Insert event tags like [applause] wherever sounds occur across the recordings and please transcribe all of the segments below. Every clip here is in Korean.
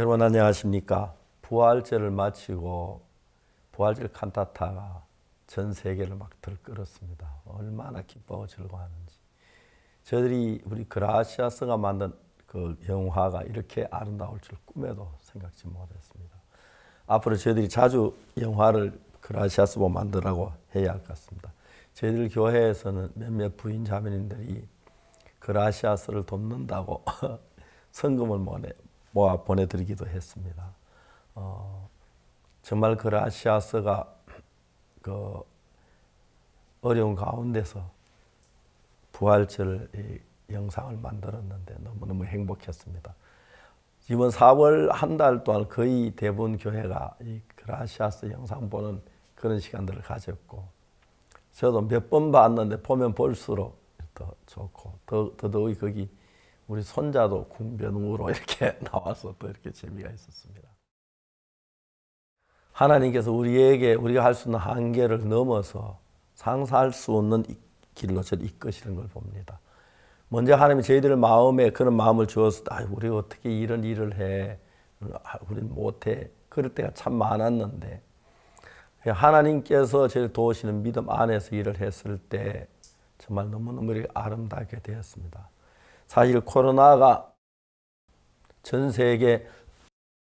여러분 안녕하십니까? 부활절을 마치고 부활절 칸타타가 전 세계를 막 들끓었습니다. 얼마나 기뻐하고 즐거워하는지. 저들이 우리 그라시아스가 만든 그 영화가 이렇게 아름다울 줄 꿈에도 생각지 못했습니다. 앞으로 저희들이 자주 영화를 그라시아스 보고 만들라고 해야 할 것 같습니다. 저희들 교회에서는 몇몇 부인 자매님들이 그라시아스를 돕는다고 [laughs] 성금을 모 아 보내드리기도 했습니다. 어, 정말 그라시아스가 그 어려운 가운데서 부활절 영상을 만들었는데 너무너무 행복했습니다. 이번 4월 한 달 동안 거의 대부분 교회가 이 그라시아스 영상 보는 그런 시간들을 가졌고 저도 몇 번 봤는데 보면 볼수록 더 좋고 더, 더더욱 거기 우리 손자도 궁변으로 [laughs] 이렇게 나와서 또 이렇게 재미가 있었습니다. 하나님께서 우리에게 우리가 할 수 있는 한계를 넘어서 상상할 수 없는 길로 저를 이끄시는 걸 봅니다. 먼저 하나님이 저희들 마음에 그런 마음을 주어서 아, 우리 어떻게 이런 일을 해? 우리 못해. 그럴 때가 참 많았는데 하나님께서 저를 도우시는 믿음 안에서 일을 했을 때 정말 너무너무 아름답게 되었습니다. 사실 코로나가 전 세계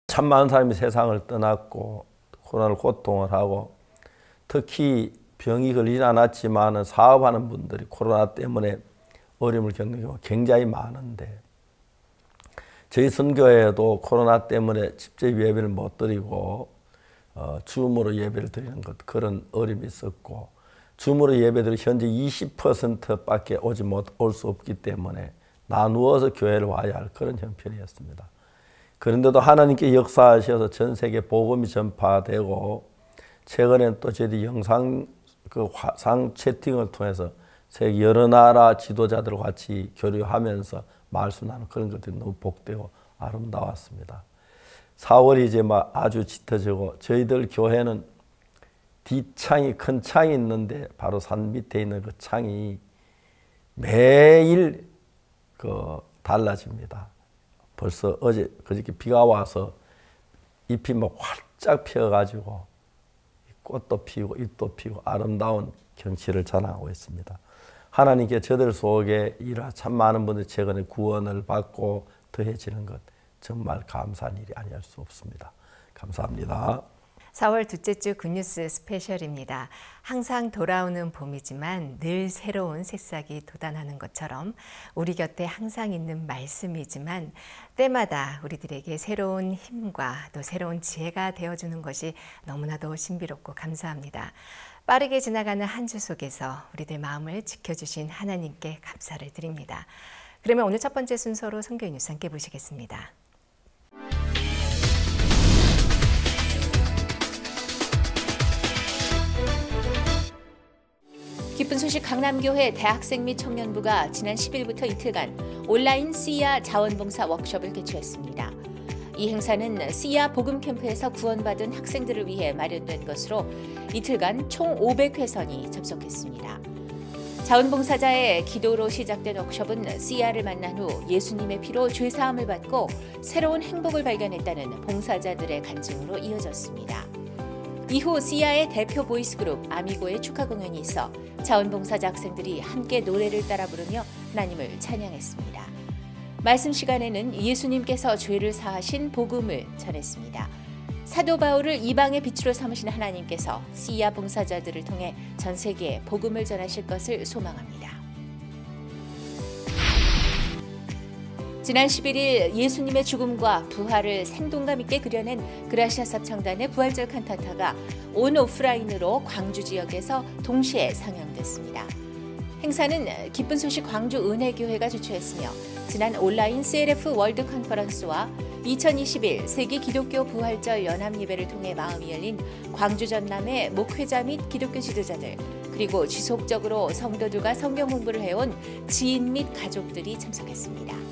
참 많은 사람이 세상을 떠났고 코로나를 고통을 하고 특히 병이 걸리지 않았지만 사업하는 분들이 코로나 때문에 어려움을 겪는 경우가 굉장히 많은데 저희 선교회도 코로나 때문에 직접 예배를 못 드리고 어, 줌으로 예배를 드리는 것 그런 어려움이 있었고 줌으로 예배들이 현재 20%밖에 오지 못 올 수 없기 때문에 나누어서 교회를 와야 할 그런 형편이었습니다. 그런데도 하나님께 역사하셔서 전 세계 복음이 전파되고 최근에 또 저희 영상 그 화상 채팅을 통해서 세계 여러 나라 지도자들과 같이 교류하면서 말씀 나누는 그런 것들이 너무 복되고 아름다웠습니다. 4월이 이제 막 아주 짙어지고 저희들 교회는 뒷창이 큰 창이 있는데 바로 산 밑에 있는 그 창이 매일 그 달라집니다. 벌써 어제 그저께 비가 와서 잎이 막 활짝 피어가지고 꽃도 피고 잎도 피고 아름다운 경치를 자랑하고 있습니다. 하나님께 저들 속에 일하 참 많은 분들이 최근에 구원을 받고 더해지는 것 정말 감사한 일이 아니할 수 없습니다. 감사합니다. 4월 둘째 주 굿뉴스 스페셜입니다. 항상 돌아오는 봄이지만 늘 새로운 새싹이 돋아나는 것처럼 우리 곁에 항상 있는 말씀이지만 때마다 우리들에게 새로운 힘과 또 새로운 지혜가 되어주는 것이 너무나도 신비롭고 감사합니다. 빠르게 지나가는 한 주 속에서 우리들 마음을 지켜주신 하나님께 감사를 드립니다. 그러면 오늘 첫 번째 순서로 성경 뉴스 함께 보시겠습니다. 기쁜 소식 강남교회 대학생 및 청년부가 지난 10일부터 이틀간 온라인 씨야 자원봉사 워크숍을 개최했습니다. 이 행사는 씨야 복음 캠프에서 구원받은 학생들을 위해 마련된 것으로 이틀간 총 500회선이 접속했습니다. 자원봉사자의 기도로 시작된 워크숍은 씨야를 만난 후 예수님의 피로 죄 사함을 받고 새로운 행복을 발견했다는 봉사자들의 간증으로 이어졌습니다. 이후 시아의 대표 보이스 그룹 아미고의 축하 공연이 있어 자원봉사자 학생들이 함께 노래를 따라 부르며 하나님을 찬양했습니다. 말씀 시간에는 예수님께서 죄를 사하신 복음을 전했습니다. 사도 바울을 이방의 빛으로 삼으신 하나님께서 시야 봉사자들을 통해 전 세계에 복음을 전하실 것을 소망합니다. 지난 11일 예수님의 죽음과 부활을 생동감 있게 그려낸 그라시아 삽창단의 부활절 칸타타가 온 오프라인으로 광주 지역에서 동시에 상영됐습니다. 행사는 기쁜 소식 광주 은혜교회가 주최했으며 지난 온라인 CLF 월드 컨퍼런스와 2021 세계 기독교 부활절 연합 예배를 통해 마음이 열린 광주 전남의 목회자 및 기독교 지도자들 그리고 지속적으로 성도들과 성경 공부를 해온 지인 및 가족들이 참석했습니다.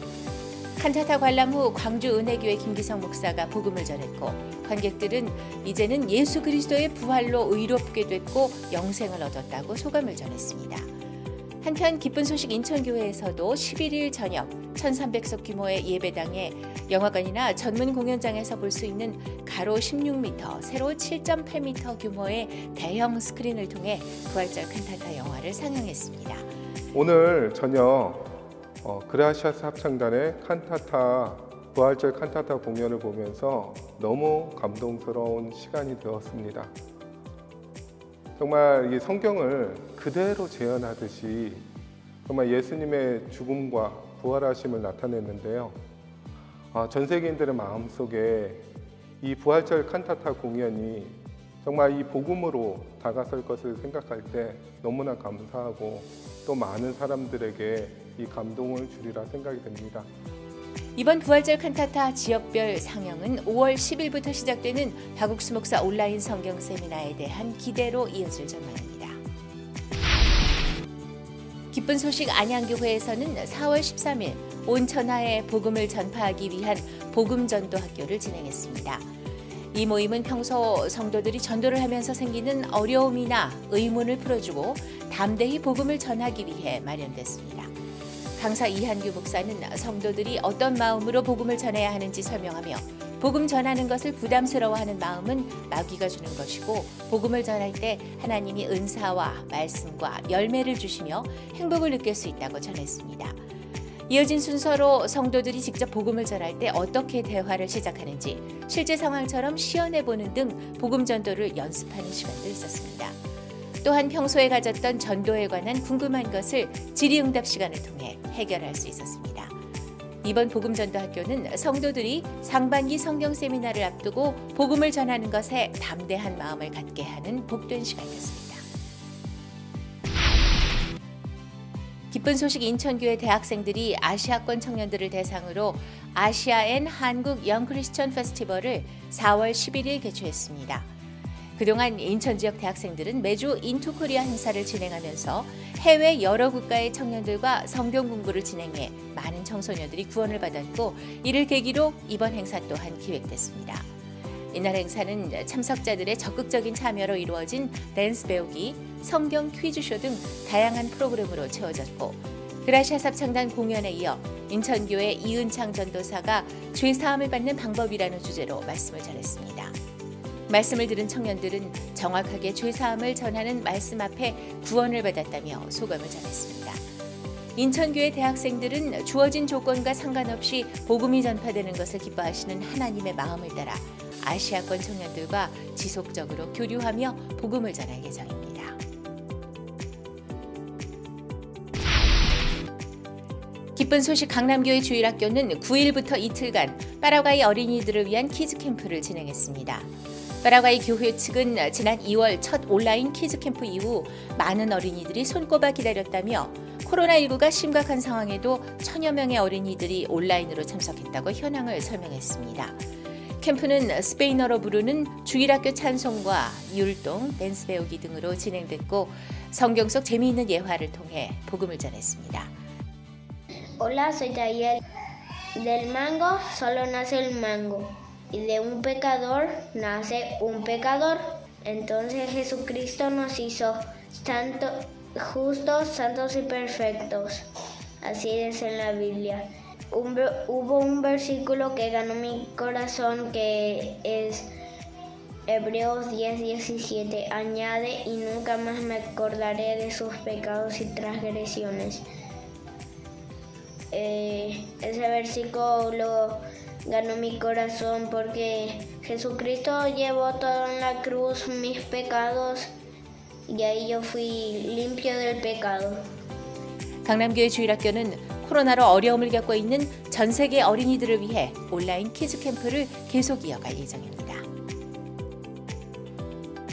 칸타타 관람 후 광주 은혜교회 김기성 목사가 복음을 전했고 관객들은 이제는 예수 그리스도의 부활로 의롭게 됐고 영생을 얻었다고 소감을 전했습니다. 한편 기쁜 소식 인천교회에서도 11일 저녁 1300석 규모의 예배당에 영화관이나 전문 공연장에서 볼 수 있는 가로 16m, 세로 7.8m 규모의 대형 스크린을 통해 부활절 칸타타 영화를 상영했습니다. 오늘 저녁 어, 그라시아스 합창단의 칸타타 부활절 칸타타 공연을 보면서 너무 감동스러운 시간이 되었습니다. 정말 이 성경을 그대로 재현하듯이 정말 예수님의 죽음과 부활하심을 나타냈는데요. 아, 전 세계인들의 마음속에 이 부활절 칸타타 공연이 정말 이 복음으로 다가설 것을 생각할 때 너무나 감사하고 또 많은 사람들에게 이 감동을 주리라 생각이 됩니다. 이번 부활절 칸타타 지역별 상영은 5월 10일부터 시작되는 박국수 목사 온라인 성경 세미나에 대한 기대로 이어질 전망입니다. 기쁜 소식 안양교회에서는 4월 13일 온 천하에 복음을 전파하기 위한 복음 전도 학교를 진행했습니다. 이 모임은 평소 성도들이 전도를 하면서 생기는 어려움이나 의문을 풀어주고 담대히 복음을 전하기 위해 마련됐습니다. 강사 이한규 목사는 성도들이 어떤 마음으로 복음을 전해야 하는지 설명하며 복음 전하는 것을 부담스러워하는 마음은 마귀가 주는 것이고 복음을 전할 때 하나님이 은사와 말씀과 열매를 주시며 행복을 느낄 수 있다고 전했습니다. 이어진 순서로 성도들이 직접 복음을 전할 때 어떻게 대화를 시작하는지 실제 상황처럼 시연해 보는 등 복음 전도를 연습하는 시간도 있었습니다. 또한 평소에 가졌던 전도에 관한 궁금한 것을 질의응답 시간을 통해 해결할 수 있었습니다. 이번 복음전도 학교는 성도들이 상반기 성경 세미나를 앞두고 복음을 전하는 것에 담대한 마음을 갖게 하는 복된 시간이었습니다. 기쁜 소식 인천교회 대학생들이 아시아권 청년들을 대상으로 아시아 and 한국 young Christian 페스티벌을 4월 11일 개최했습니다. 그동안 인천 지역 대학생들은 매주 Into Korea 행사를 진행하면서 해외 여러 국가의 청년들과 성경 공부를 진행해 많은 청소년들이 구원을 받았고 이를 계기로 이번 행사 또한 기획됐습니다. 이날 행사는 참석자들의 적극적인 참여로 이루어진 댄스 배우기, 성경 퀴즈쇼 등 다양한 프로그램으로 채워졌고 그라시아 삽창단 공연에 이어 인천교회 이은창 전도사가 죄사함을 받는 방법이라는 주제로 말씀을 전했습니다. 말씀을 들은 청년들은 정확하게 죄사함을 전하는 말씀 앞에 구원을 받았다며 소감을 전했습니다. 인천교회 대학생들은 주어진 조건과 상관없이 복음이 전파되는 것을 기뻐하시는 하나님의 마음을 따라 아시아권 청년들과 지속적으로 교류하며 복음을 전할 예정입니다. 기쁜 소식 강남교회 주일학교는 9일부터 이틀간 파라과이 어린이들을 위한 키즈 캠프를 진행했습니다. 파라과이 교회 측은 지난 2월 첫 온라인 키즈 캠프 이후 많은 어린이들이 손꼽아 기다렸다며 코로나19가 심각한 상황에도 천여 명의 어린이들이 온라인으로 참석했다고 현황을 설명했습니다. 캠프는 스페인어로 부르는 주일학교 찬송과 율동, 댄스 배우기 등으로 진행됐고 성경 속 재미있는 예화를 통해 복음을 전했습니다. Hola, soy Tayel. Del mango solo nace el mango y de un pecador nace un pecador. Entonces Jesucristo nos hizo santo, justos, santos y perfectos. Así es en la Biblia. Hubo un versículo que ganó mi corazón que es Hebreos 10, 17. Añade y nunca más me acordaré de sus pecados y transgresiones. Eh, ese versículo ganó mi corazón porque Jesucristo llevó todo la cruz mis pecados y ahí yo fui limpio del pecado. 강남교회 주일학교는 코로나로 어려움을 겪고 있는 전 세계 어린이들을 위해 온라인 키즈 캠프를 계속 이어갈 예정입니다.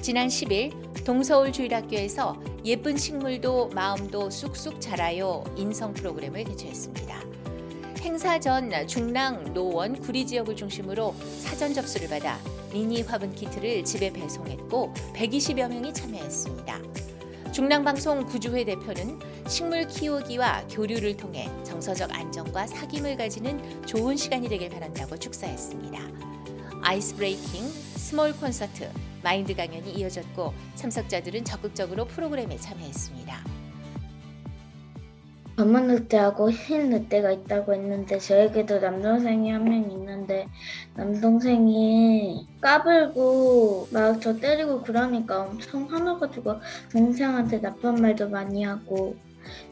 지난 10일 동서울 주일학교에서 예쁜 식물도 마음도 쑥쑥 자라요 인성 프로그램을 개최했습니다. 행사 전 중랑, 노원, 구리 지역을 중심으로 사전 접수를 받아 미니 화분 키트를 집에 배송했고 120여 명이 참여했습니다. 중랑방송 구주회 대표는 식물 키우기와 교류를 통해 정서적 안정과 사귐을 가지는 좋은 시간이 되길 바란다고 축사했습니다. ice breaking, small 콘서트, 마인드 강연이 이어졌고 참석자들은 적극적으로 프로그램에 참여했습니다. 검은 늑대하고 흰 늑대가 있다고 했는데 저에게도 남동생이 한 명 있는데 남동생이 까불고 막 저 때리고 그러니까 엄청 화나가지고 동생한테 나쁜 말도 많이 하고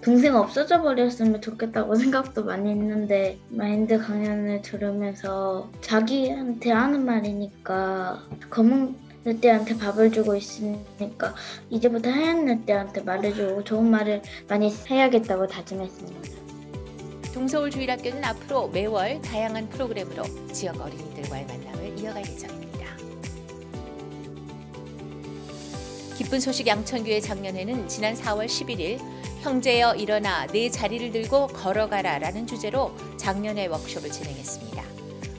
동생 없어져 버렸으면 좋겠다고 [laughs] 생각도 많이 했는데 마인드 강연을 들으면서 자기한테 하는 말이니까 검은 늑대한테 밥을 주고 있으니까 이제부터 하얀 늑대한테 말해주고 좋은 말을 많이 해야겠다고 다짐했습니다. 동서울 주일학교는 앞으로 매월 다양한 프로그램으로 지역 어린이들과의 만남을 이어갈 예정입니다. 기쁜 소식 양천교회 작년에는 지난 4월 11일 형제여 일어나 내 자리를 들고 걸어가라 라는 주제로 작년의 워크숍을 진행했습니다.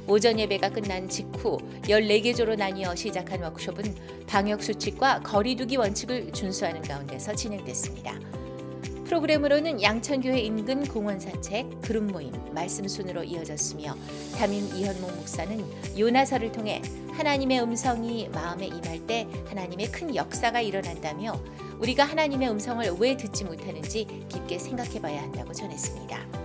오전 예배가 끝난 직후 14개 조로 나뉘어 시작한 워크숍은 방역 수칙과 거리두기 원칙을 준수하는 가운데서 진행됐습니다. 프로그램으로는 양천교회 인근 공원 산책, 그룹 모임, 말씀 순으로 이어졌으며 담임 이현목 목사는 요나서를 통해 하나님의 음성이 마음에 임할 때 하나님의 큰 역사가 일어난다며 우리가 하나님의 음성을 왜 듣지 못하는지 깊게 생각해 봐야 한다고 전했습니다.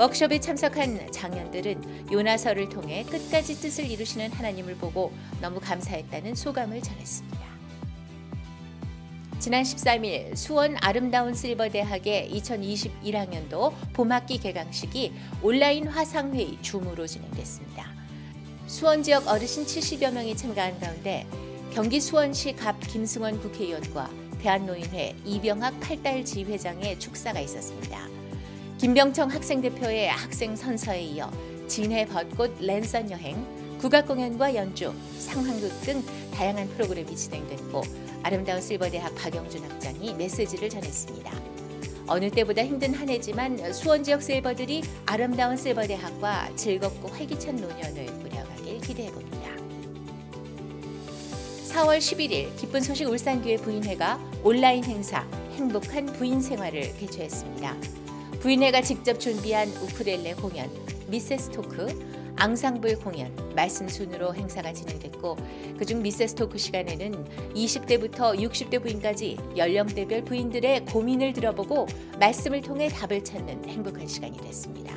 워크숍에 참석한 장년들은 요나서를 통해 끝까지 뜻을 이루시는 하나님을 보고 너무 감사했다는 소감을 전했습니다. 지난 13일 수원 아름다운 실버 대학의 2021학년도 봄학기 개강식이 온라인 화상회의 줌으로 진행됐습니다. 수원 지역 어르신 70여 명이 참가한 가운데 경기 수원시 갑 김승원 국회의원과 대한노인회 이병학 팔달 지회장의 축사가 있었습니다. 김병청 학생대표의 학생 선서에 이어 진해 벚꽃 랜선 여행, 국악 공연과 연주, 상황극 등 다양한 프로그램이 진행됐고 아름다운 실버대학 박영준 학장이 메시지를 전했습니다. 어느 때보다 힘든 한 해지만 수원 지역 실버들이 아름다운 실버대학과 즐겁고 활기찬 노년을 꾸려가길 기대해 봅니다. 4월 11일 기쁜 소식 울산교회 부인회가 온라인 행사 행복한 부인 생활을 개최했습니다. 부인회가 직접 준비한 우쿨렐레 공연, 미세스 토크, 앙상블 공연, 말씀 순으로 행사가 진행됐고 그중 미세스 토크 시간에는 20대부터 60대 부인까지 연령대별 부인들의 고민을 들어보고 말씀을 통해 답을 찾는 행복한 시간이 됐습니다.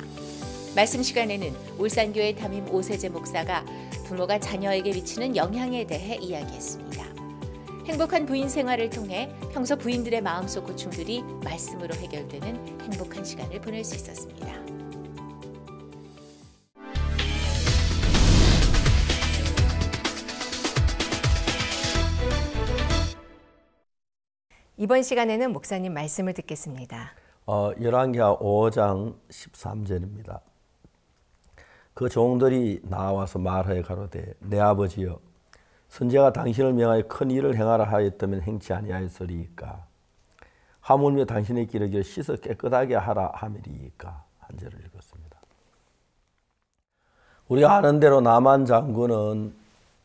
말씀 시간에는 울산교회 담임 오세재 목사가 부모가 자녀에게 미치는 영향에 대해 이야기했습니다. 행복한 부인 생활을 통해 평소 부인들의 마음속 고충들이 말씀으로 해결되는 행복한 시간을 보낼 수 있었습니다. 이번 시간에는 목사님 말씀을 듣겠습니다. 어, 열왕기하 5장 13절입니다. 그 종들이 나와서 말하여 가로되 내 아버지여 선제가 당신을 명하여 큰 일을 행하라 하였다면 행치 아니하였으리이까 하물며 당신의 길을 씻어 깨끗하게 하라 하밀이이까 한 절을 읽었습니다. 우리가 아는 대로 나만 장군은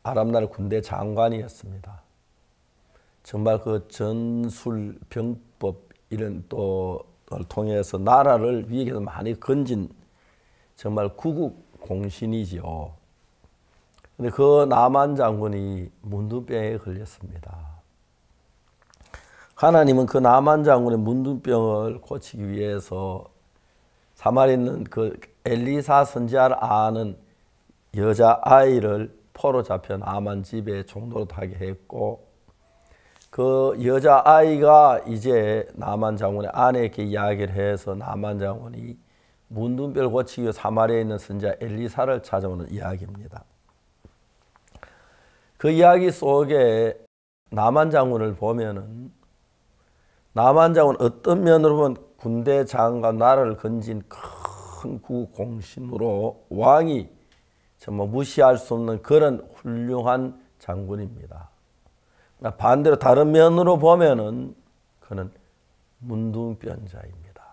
아람나라 군대 장관이었습니다. 정말 그 전술 병법 이런 또를 통해서 나라를 위기에서 많이 건진 정말 구국 공신이지요. 근데 그 나만 장군이 문둥병에 걸렸습니다. 하나님은 그 나만 장군의 문둥병을 고치기 위해서 사마리에 있는 그 엘리사 선지자를 아는 여자 아이를 포로 잡혀 나만 집에 타게 했고 그 여자 아이가 이제 나만 장군의 아내에게 이야기를 해서 나만 장군이 문둥병을 고치기 위해 사마리아에 있는 선자 엘리사를 찾아오는 이야기입니다. 그 이야기 속에 나만 장군을 보면은 나만 장군 어떤 면으로 보면 군대 장관 나라를 건진 큰 구공신으로 왕이 정말 무시할 수 없는 그런 훌륭한 장군입니다. 반대로 다른 면으로 보면은 그는 문둥병자입니다.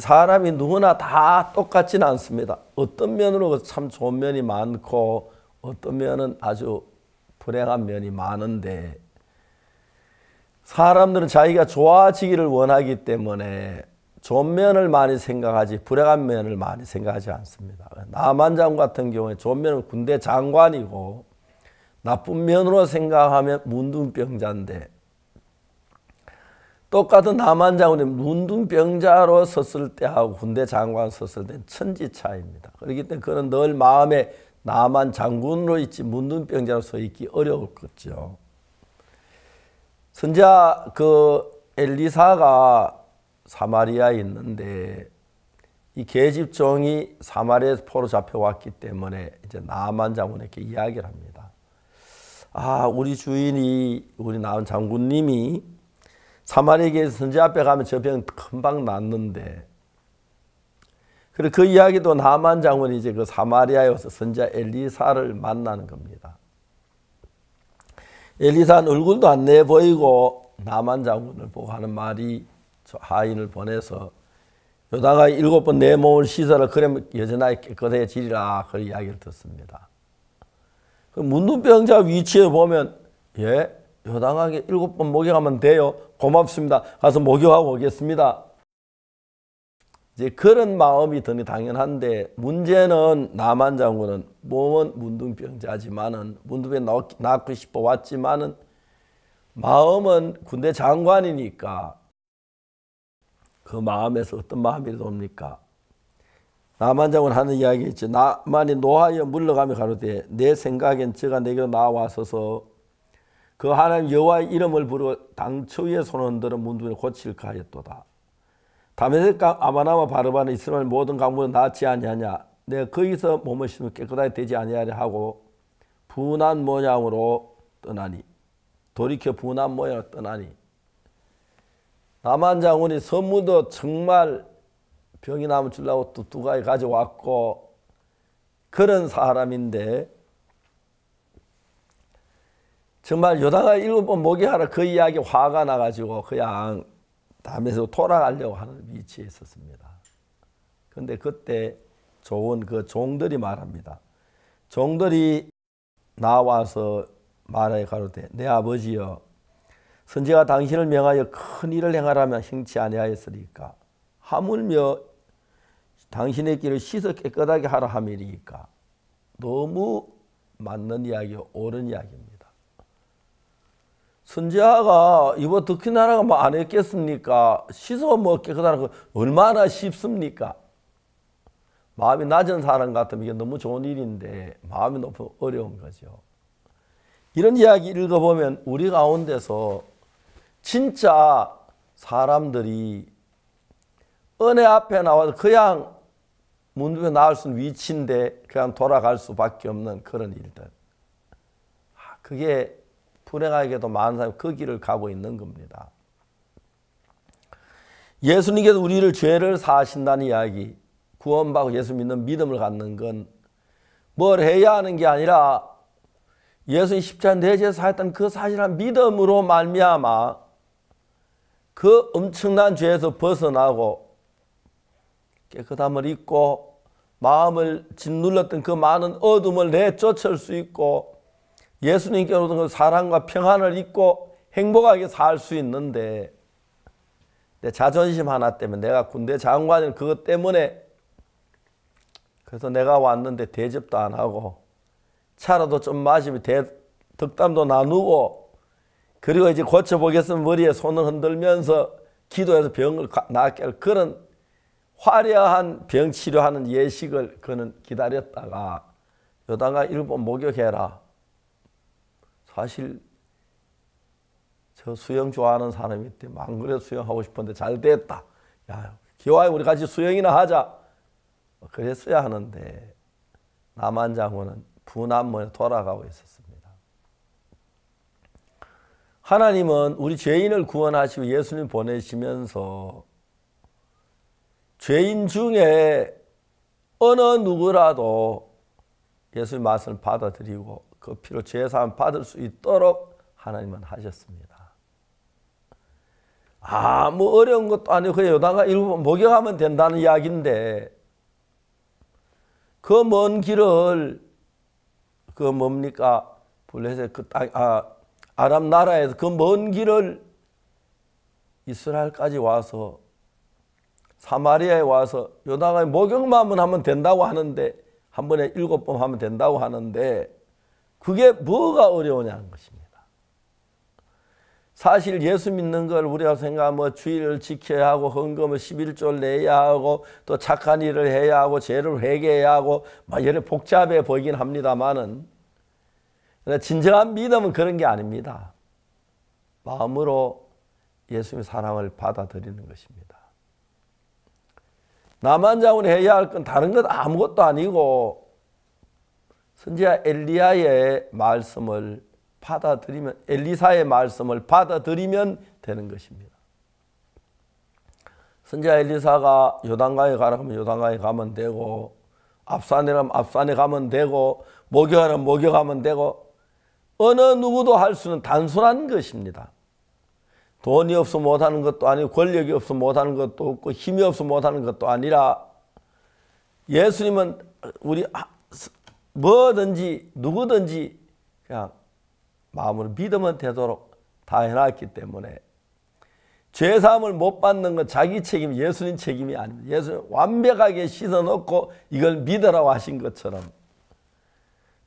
사람이 누구나 다 똑같지는 않습니다. 어떤 면으로 참 좋은 면이 많고 어떤 면은 아주 불행한 면이 많은데 사람들은 자기가 좋아지기를 원하기 때문에 좋은 면을 많이 생각하지 불행한 면을 많이 생각하지 않습니다. 남한장 같은 경우에 좋은 면은 군대 장관이고 나쁜 면으로 생각하면 문둥병자인데 똑같은 남한 장군이 문둥병자로 섰을 때하고 군대 장관 섰을 때는 천지 차이입니다. 그렇기 때문에 그는 늘 마음에 남한 장군으로 있지 문둥병자로 서 있기 어려웠겠죠. 선자 그 엘리사가 사마리아에 있는데 이 계집종이 사마리아에서 포로 잡혀왔기 때문에 이제 나만 장군에게 이야기를 합니다. 아, 우리 주인이 우리 나은 장군님이 사마리아에 선지 앞에 가면 저 병 금방 낫는데 그리고 그 이야기도 나만 장군이 이제 그 사마리아에 와서 선자 엘리사를 만나는 겁니다. 엘리사는 얼굴도 안 내 보이고 나만 장군을 보고 하는 말이 하인을 보내서 요다가 일곱 번 내 몸을 씻어라 그러면 여전하게 깨끗해지리라 그 이야기를 듣습니다. 그 문둥병자 위치에 보면 예 요당하게 일곱 번 목욕하면 돼요. 고맙습니다. 가서 목욕하고 오겠습니다. 이제 그런 마음이 드니 당연한데 문제는 남한 장군은 몸은 문둥병자지만은 문둥병 낳고 싶어 왔지만은 마음은 군대 장관이니까 그 마음에서 어떤 마음이 옵니까? 남한 장군 하는 이야기 있죠. 나만이 노하여 물러가며 가로되 내 생각엔 저가 내게로 나와서서 그 하나님 여호와의 이름을 부르 당초에 손을 흔들어 문둥을 고칠까 하였도다. 다메섹 아마나마 바르바는 이스라엘 모든 강물은 낫지 아니하냐. 내가 거기서 몸을 씻으면 깨끗하게 되지 아니하려 하고 분한 모양으로 떠나니 돌이켜 분한 모양으로 떠나니 남한 장군이 선무도 정말 병이 또두 가지 가져왔고 그런 사람인데 정말 요다가 일곱 번 목욕하라 그 이야기 화가 나가지고 그냥 담에서 돌아가려고 하는 위치에 있었습니다. 근데 그때 좋은 그 종들이 말합니다. 종들이 나와서 말하여 가로되 내 아버지여 선지가 당신을 명하여 큰 일을 행하라면 행치 아니하였으리까 하물며 당신의 길을 씻어 깨끗하게 하라 함이니까 너무 맞는 이야기, 옳은 이야기입니다. 선지자가 이거 덕희 나라가 뭐 안 했겠습니까? 씻어 뭐 깨끗하고 얼마나 쉽습니까? 마음이 낮은 사람 같으면 이게 너무 좋은 일인데 마음이 높으면 어려운 거죠. 이런 이야기 읽어보면 우리 가운데서 진짜 사람들이 은혜 앞에 나와서 그냥 문득에 나올 수 있는 위치인데 그냥 돌아갈 수밖에 없는 그런 일들. 아, 그게 불행하게도 많은 사람이 그 길을 가고 있는 겁니다. 예수님께서 우리를 죄를 사하신다는 이야기, 구원받고 예수 믿는 믿음을 갖는 건 뭘 해야 하는 게 아니라 예수님 십자가 내죄 사했던 그 사실한 믿음으로 말미암아 그 엄청난 죄에서 벗어나고 깨끗함을 잊고 마음을 짓눌렀던 그 많은 어둠을 내쫓을 수 있고 예수님께로 그 사랑과 평안을 잊고 행복하게 살 수 있는데 내 자존심 하나 때문에 내가 군대 장관을 그것 때문에 그래서 내가 왔는데 대접도 안 하고 차라도 좀 마시면 대, 덕담도 나누고 그리고 이제 고쳐보겠으면 머리에 손을 흔들면서 기도해서 병을 낫게 할 그런 화려한 병 치료하는 예식을 그는 기다렸다가 여당아 일본 목욕해라. 사실 저 수영 좋아하는 사람이 있대. 안 그래도 수영하고 싶은데 잘 됐다. 야, 기와에 우리 같이 수영이나 하자. 그랬어야 하는데 남한 장군은 분함문에 돌아가고 있었습니다. 하나님은 우리 죄인을 구원하시고 예수님 보내시면서 죄인 중에 어느 누구라도 예수의 말씀을 받아들이고 그 피로 죄사함 받을 수 있도록 하나님은 하셨습니다. 아무 어려운 것도 아니고 그 여다가 일부 목욕하면 된다는 이야기인데 그 먼 길을 그 뭡니까 블레셋 그 땅, 아, 아람 나라에서 그 먼 길을 이스라엘까지 와서 사마리아에 와서 요나가 목욕만 하면 된다고 하는데 한 번에 일곱 번 하면 된다고 하는데 그게 뭐가 어려우냐는 것입니다. 사실 예수 믿는 걸 우리가 생각하면 뭐 주의를 지켜야 하고 헌금을 11조를 내야 하고 또 착한 일을 해야 하고 죄를 회개해야 하고 막 여러 복잡해 보이긴 합니다만은 진정한 믿음은 그런 게 아닙니다. 마음으로 예수님의 사랑을 받아들이는 것입니다. 나만 장군 해야 할 건 다른 것 아무것도 아니고 선지자 엘리야의 말씀을 받아들이면 엘리사의 말씀을 받아들이면 되는 것입니다. 선지자 엘리사가 요단강에 가라 하면 요단강에 가면 되고 앞산에 가면 앞산에 가면 되고 목욕하면 목욕하면 되고 어느 누구도 할 수는 단순한 것입니다. 돈이 없어 못하는 것도 아니고 권력이 없어 못하는 것도 없고 힘이 없어 못하는 것도 아니라 예수님은 우리 뭐든지 누구든지 그냥 마음으로 믿으면 되도록 다 해놨기 때문에 죄사함을 못 받는 건 자기 책임, 예수님 책임이 아닙니다. 예수님 완벽하게 씻어놓고 이걸 믿으라고 하신 것처럼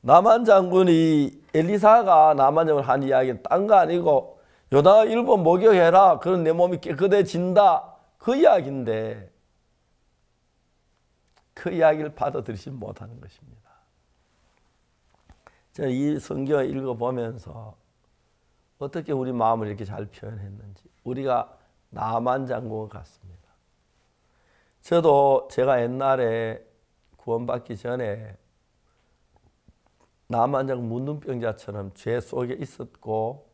나만 장군이 엘리사가 나만 장군 한 이야기는 딴 거 아니고 요다 일본 목욕해라. 그런 내 몸이 깨끗해진다. 그 이야기인데 그 이야기를 받아들이지 못하는 것입니다. 제가 이 성경을 읽어보면서 어떻게 우리 마음을 이렇게 잘 표현했는지 우리가 나만 장군 같습니다. 저도 제가 옛날에 구원받기 전에 장군 문둥병자처럼 죄 속에 있었고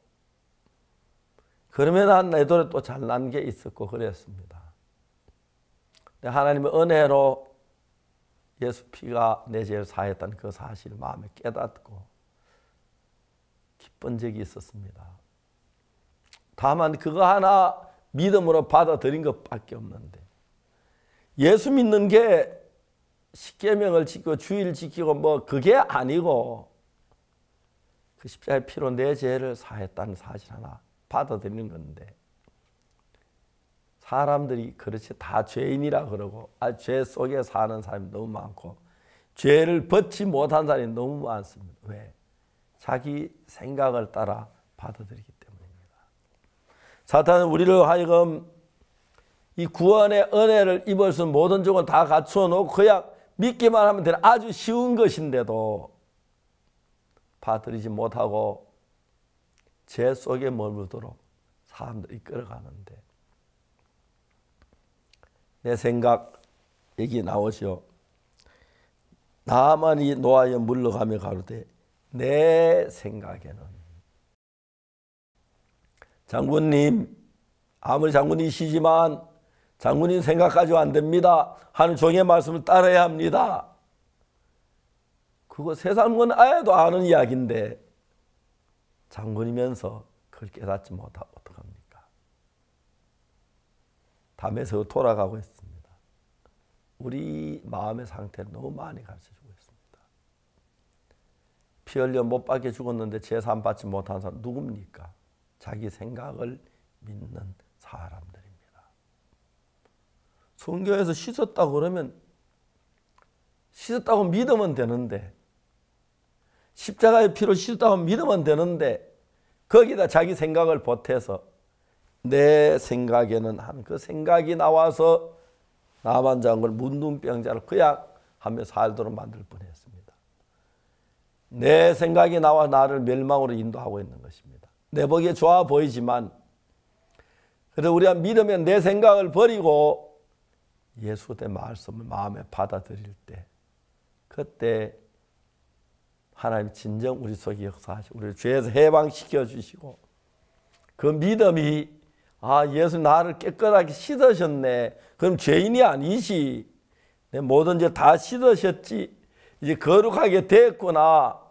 그러면 한 내도에 또 잘난 게 있었고 그랬습니다. 하나님의 은혜로 예수 피가 내 죄를 사했다는 그 사실을 마음에 깨닫고 기쁜 적이 있었습니다. 다만 그거 하나 믿음으로 받아들인 것밖에 없는데 예수 믿는 게 십계명을 지키고 주일 지키고 뭐 그게 아니고 그 십자가의 피로 내 죄를 사했다는 사실 하나 받아들이는 건데 사람들이 그렇지 다 죄인이라 그러고 아, 죄 속에 사는 사람이 너무 많고 죄를 벗지 못한 사람이 너무 많습니다. 왜? 자기 생각을 따라 받아들이기 때문입니다. 사탄은 우리를 하여금 이 구원의 은혜를 입을 수 모든 조건 다 갖추어 놓고 그냥 믿기만 하면 되는 아주 쉬운 것인데도 받아들이지 못하고 죄 속에 머물도록 사람들 이끌어가는데 내 생각 얘기 나오죠. 나만이 노하여 물러가며 가로되 내 생각에는 장군님 아무리 장군이시지만 장군님 생각까지 안 됩니다 하는 종의 말씀을 따라야 합니다. 그거 세상은 아예도 아는 이야기인데 장군이면서 그걸 깨닫지 못하고 어떡합니까? 담에서 돌아가고 있습니다. 우리 마음의 상태를 너무 많이 가르쳐주고. 피 흘려 못 받게 죽었는데 제산 받지 못한 사람 누굽니까? 자기 생각을 믿는 사람들입니다. 성경에서 씻었다고 그러면 씻었다고 믿으면 되는데 십자가의 피로 씻었다고 믿으면 되는데 거기다 자기 생각을 보태서 내 생각에는 한 그 생각이 나와서 나만 장군 문둥병자를 그냥 하며 살도록 만들 뻔했습니다. 내 생각이 나와 나를 멸망으로 인도하고 있는 것입니다. 내 보기에 좋아 보이지만 그래도 우리가 믿으면 내 생각을 버리고 예수의 말씀을 마음에 받아들일 때 그때 하나님 진정 우리 속에 역사하시고 우리 죄에서 해방시켜 주시고 그 믿음이 아 예수 나를 깨끗하게 씻으셨네. 그럼 죄인이 아니시. 내 모든 죄 다 씻으셨지. 이제 거룩하게 됐구나.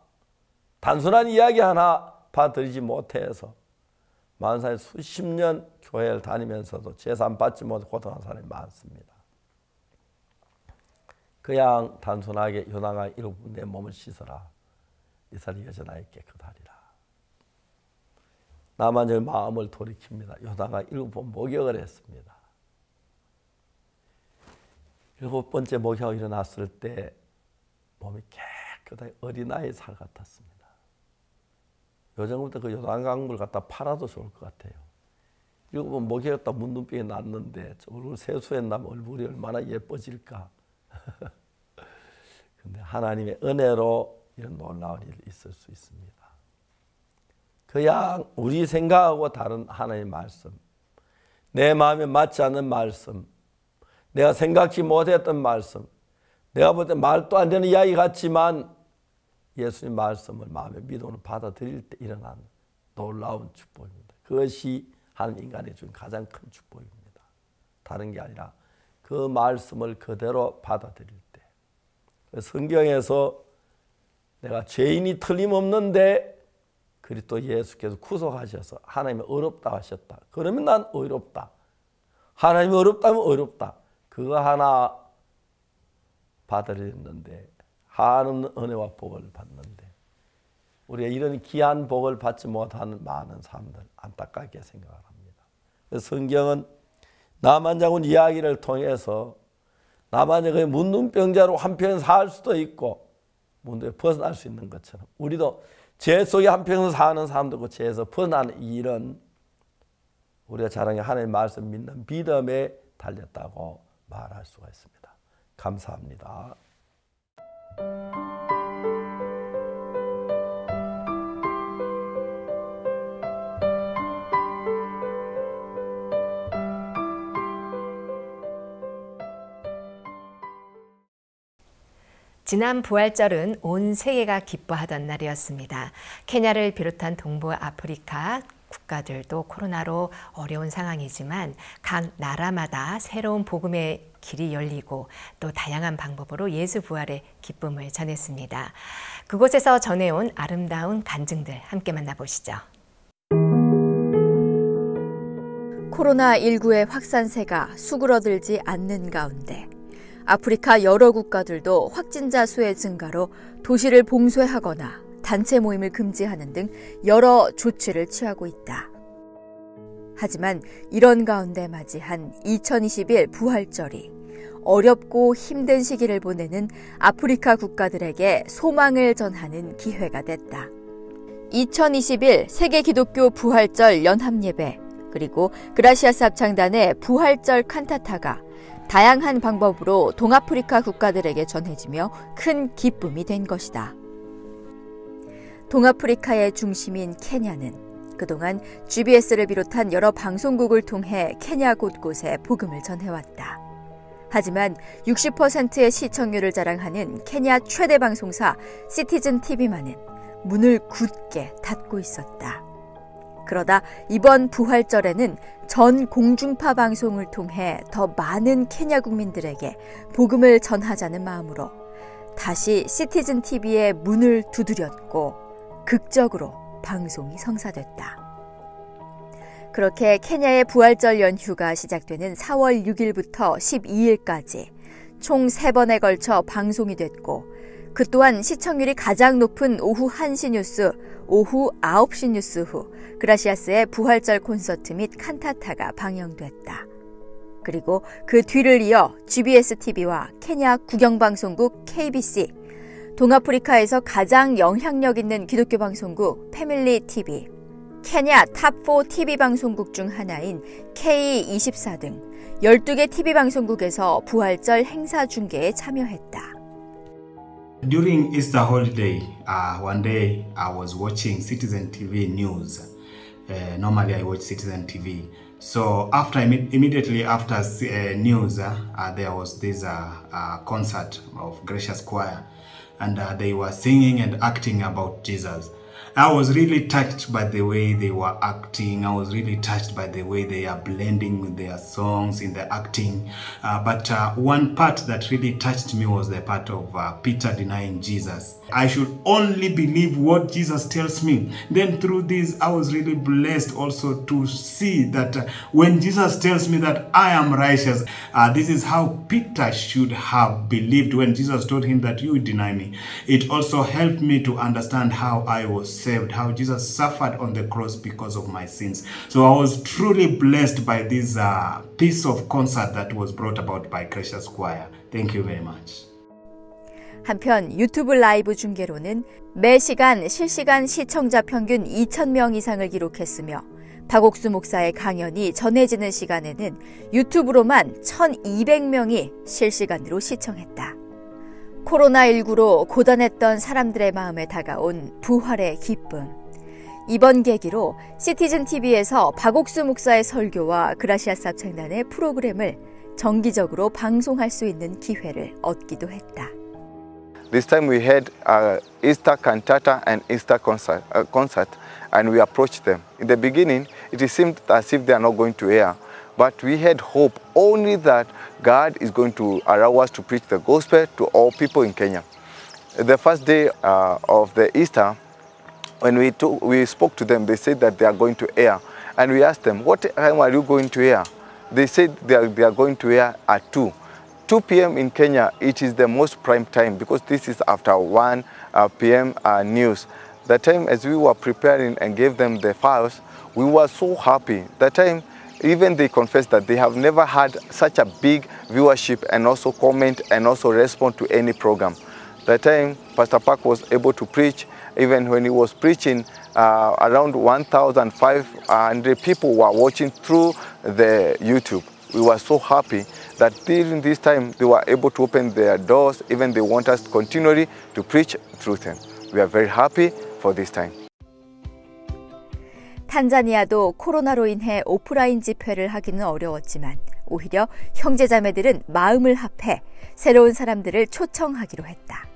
단순한 이야기 하나 받아들이지 못해서 만사에 수십 년 교회를 다니면서도 재산 받지 못해 고통한 사람이 많습니다. 그냥 단순하게 요나가 이러고 내 몸을 씻어라. 이스라엘 여전하여 깨끗하리라. 나만의 마음을 돌이킵니다. 요다가 일곱 번 목욕을 했습니다. 일곱 번째 목욕 일어났을 때 몸이 깨끗하게 어린아이 살 같았습니다. 요즘부터 그 요단강물 갖다 팔아도 좋을 것 같아요. 이거 목에다 문둥병이 났는데 얼굴 세수했나면 얼굴이 얼마나 예뻐질까. [laughs] 근데 하나님의 은혜로 이런 놀라운 일이 있을 수 있습니다. 그냥 우리 생각하고 다른 하나님의 말씀, 내 마음에 맞지 않는 말씀, 내가 생각지 못했던 말씀, 내가 볼 때 말도 안 되는 이야기 같지만 예수님 말씀을 마음에 믿음으로 받아들일 때 일어난 놀라운 축복입니다. 그것이 한 인간이 준 가장 큰 축복입니다. 다른 게 아니라 그 말씀을 그대로 받아들일 때. 성경에서 내가 죄인이 틀림없는데 그리스도 예수께서 구속하셔서 하나님이 어렵다 하셨다. 그러면 난 어렵다. 하나님이 어렵다면 어렵다. 그거 하나 받아들였는데 하는 은혜와 복을 받는데 우리가 이런 귀한 복을 받지 못하는 많은 사람들 안타깝게 생각을 합니다. 성경은 나만장군 이야기를 통해서 나만장군의 문둥병자로 한편 살 수도 있고 문둥에 벗어날 수 있는 것처럼 우리도 죄 속에 한평생 사는 사람도 그 죄에서 벗어나는 일은 우리가 자랑해 하나님의 말씀 믿는 믿음에 달렸다고 말할 수가 있습니다. 감사합니다. 지난 부활절은 온 세계가 기뻐하던 날이었습니다. 케냐를 비롯한 동부 아프리카 국가들도 코로나로 어려운 상황이지만 각 나라마다 새로운 복음의 길이 열리고 또 다양한 방법으로 예수 부활의 기쁨을 전했습니다. 그곳에서 전해온 아름다운 간증들 함께 만나보시죠. 코로나19의 확산세가 수그러들지 않는 가운데 아프리카 여러 국가들도 확진자 수의 증가로 도시를 봉쇄하거나 단체 모임을 금지하는 등 여러 조치를 취하고 있다. 하지만 이런 가운데 맞이한 2021 부활절이 어렵고 힘든 시기를 보내는 아프리카 국가들에게 소망을 전하는 기회가 됐다. 2021 세계 기독교 부활절 연합예배 그리고 그라시아스 합창단의 부활절 칸타타가 다양한 방법으로 동아프리카 국가들에게 전해지며 큰 기쁨이 된 것이다. 동아프리카의 중심인 케냐는 그동안 GBS를 비롯한 여러 방송국을 통해 케냐 곳곳에 복음을 전해왔다. 하지만 60%의 시청률을 자랑하는 케냐 최대 방송사 시티즌 TV만은 문을 굳게 닫고 있었다. 그러다 이번 부활절에는 전 공중파 방송을 통해 더 많은 케냐 국민들에게 복음을 전하자는 마음으로 다시 시티즌 TV의 문을 두드렸고 극적으로 방송이 성사됐다. 그렇게 케냐의 부활절 연휴가 시작되는 4월 6일부터 12일까지 총 3번에 걸쳐 방송이 됐고 그 또한 시청률이 가장 높은 오후 1시 뉴스, 오후 9시 뉴스 후 그라시아스의 부활절 콘서트 및 칸타타가 방영됐다. 그리고 그 뒤를 이어 GBS TV와 케냐 국영방송국 KBC, 동아프리카에서 가장 영향력 있는 기독교 방송국 패밀리 TV, 케냐 top 4 TV 방송국 중 하나인 K24 등 12개 TV 방송국에서 부활절 행사 중계에 참여했다. During Easter holiday, uh, one day I was watching Citizen TV news. Uh, normally I watch Citizen TV. So after immediately after uh, news, uh, there was this uh, uh, concert of Gracious Choir, and uh, they were singing and acting about Jesus. I was really touched by the way they were acting. I was really touched by the way they are blending with their songs in the acting. Uh, but uh, one part that really touched me was the part of uh, Peter denying Jesus. I should only believe what Jesus tells me. Then through this, I was really blessed also to see that uh, when Jesus tells me that I am righteous, uh, this is how Peter should have believed when Jesus told him that you deny me. It also helped me to understand how I was saved, how Jesus suffered on the cross because of my sins. So I was truly blessed by this uh, piece of concert that was brought about by Gracious Choir. Thank you very much. 한편 유튜브 라이브 중계로는 매 시간 실시간 시청자 평균 2,000명 이상을 기록했으며 박옥수 목사의 강연이 전해지는 시간에는 유튜브로만 1,200명이 실시간으로 시청했다. 코로나19로 고단했던 사람들의 마음에 다가온 부활의 기쁨. 이번 계기로 시티즌 TV에서 박옥수 목사의 설교와 그라시아 쌉창단의 프로그램을 정기적으로 방송할 수 있는 기회를 얻기도 했다. This time we had a Easter cantata and Easter concert, uh, concert, and we approached them. In the beginning, it seemed as if they are not going to air, but we had hope only that God is going to allow us to preach the gospel to all people in Kenya. The first day uh, of the Easter, when we, took, we spoke to them, they said that they are going to air. And we asked them, what time are you going to air? They said they are, they are going to air at 2. 2 p.m. in Kenya, it is the most prime time because this is after 1 uh, p.m. Uh, news. The time as we were preparing and gave them the files, we were so happy. That time, even they confessed that they have never had such a big viewership and also comment and also respond to any program. That time, Pastor Park was able to preach. Even when he was preaching, uh, around 1,500 people were watching through the YouTube. We were so happy that during this time they were able to open their doors, even they want us continually to preach through them. We are very happy for this time. 탄자니아도 코로나로 인해 오프라인 집회를 하기는 어려웠지만 오히려 형제자매들은 마음을 합해 새로운 사람들을 초청하기로 했다.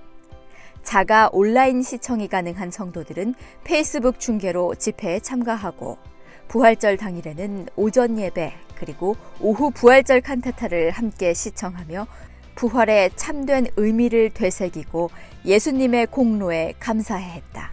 자가 온라인 시청이 가능한 성도들은 페이스북 중계로 집회에 참가하고 부활절 당일에는 오전 예배 그리고 오후 buhal절 칸타타를 함께 시청하며 부활의 참된 의미를 되새기고 예수님의 공로에 감사해 했다.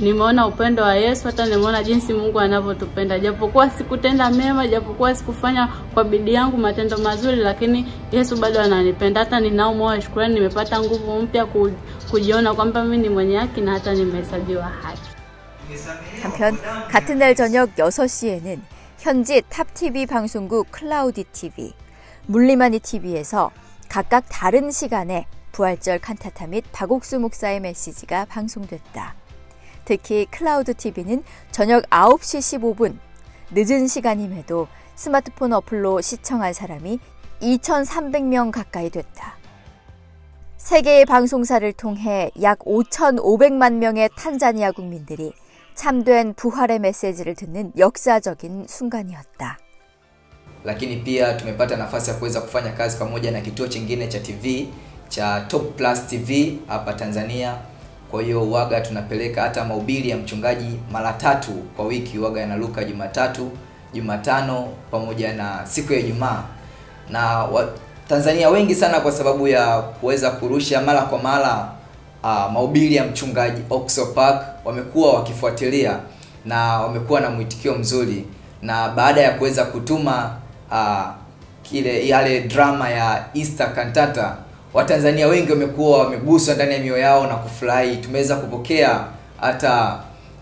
Nimeona upendo wa Yesu, hata nimeona jinsi Mungu anavyotupenda. Japokuwa sikutenda mema, japokuwa sikufanya kwa bidii yangu matendo mazuri, lakini Yesu bado ananipenda. Hata ninao moyo wa shukrani, nimepata nguvu mpya kujiona kwamba mimi ni mwenye haki na hata nimehesabiwa haki. 한편 같은 날 저녁 6시에는 현지 탑TV 방송국 클라우디 TV, 물리마니 TV에서 각각 다른 시간에 부활절 칸타타 및 박옥수 목사의 메시지가 방송됐다. 특히 클라우드 TV는 저녁 9시 15분 늦은 시간임에도 스마트폰 어플로 시청한 사람이 2,300명 가까이 됐다. 세계의 방송사를 통해 약 5,500만 명의 탄자니아 국민들이 참된 부활의 메시지를 듣는 역사적인 순간이었다. Lakini pia tumepata nafasi ya kuweza kufanya kazi pamoja na kituo chingine cha TV cha Top Plus TV hapa Tanzania Kwa hiyo waga tunapeleka hata maubili ya mchungaji mara tatu kwa wiki, waga yanaruka Jumatatu, Jumatano pamoja na siku ya Ijumaa, na wa, Tanzania wengi sana kwa sababu ya kuweza kurusha mara kwa mara uh, mahubiri ya mchungaji Oxo Park wamekuwa wakifuatilia na wamekuwa na mwitikio mzuri, na baada ya kuweza kutuma uh, kile yale drama ya Easter cantata Watanzania wengi wamekuwa wameguswa ndani ya mioyo yao na kufurahi. Tumeweza kupokea hata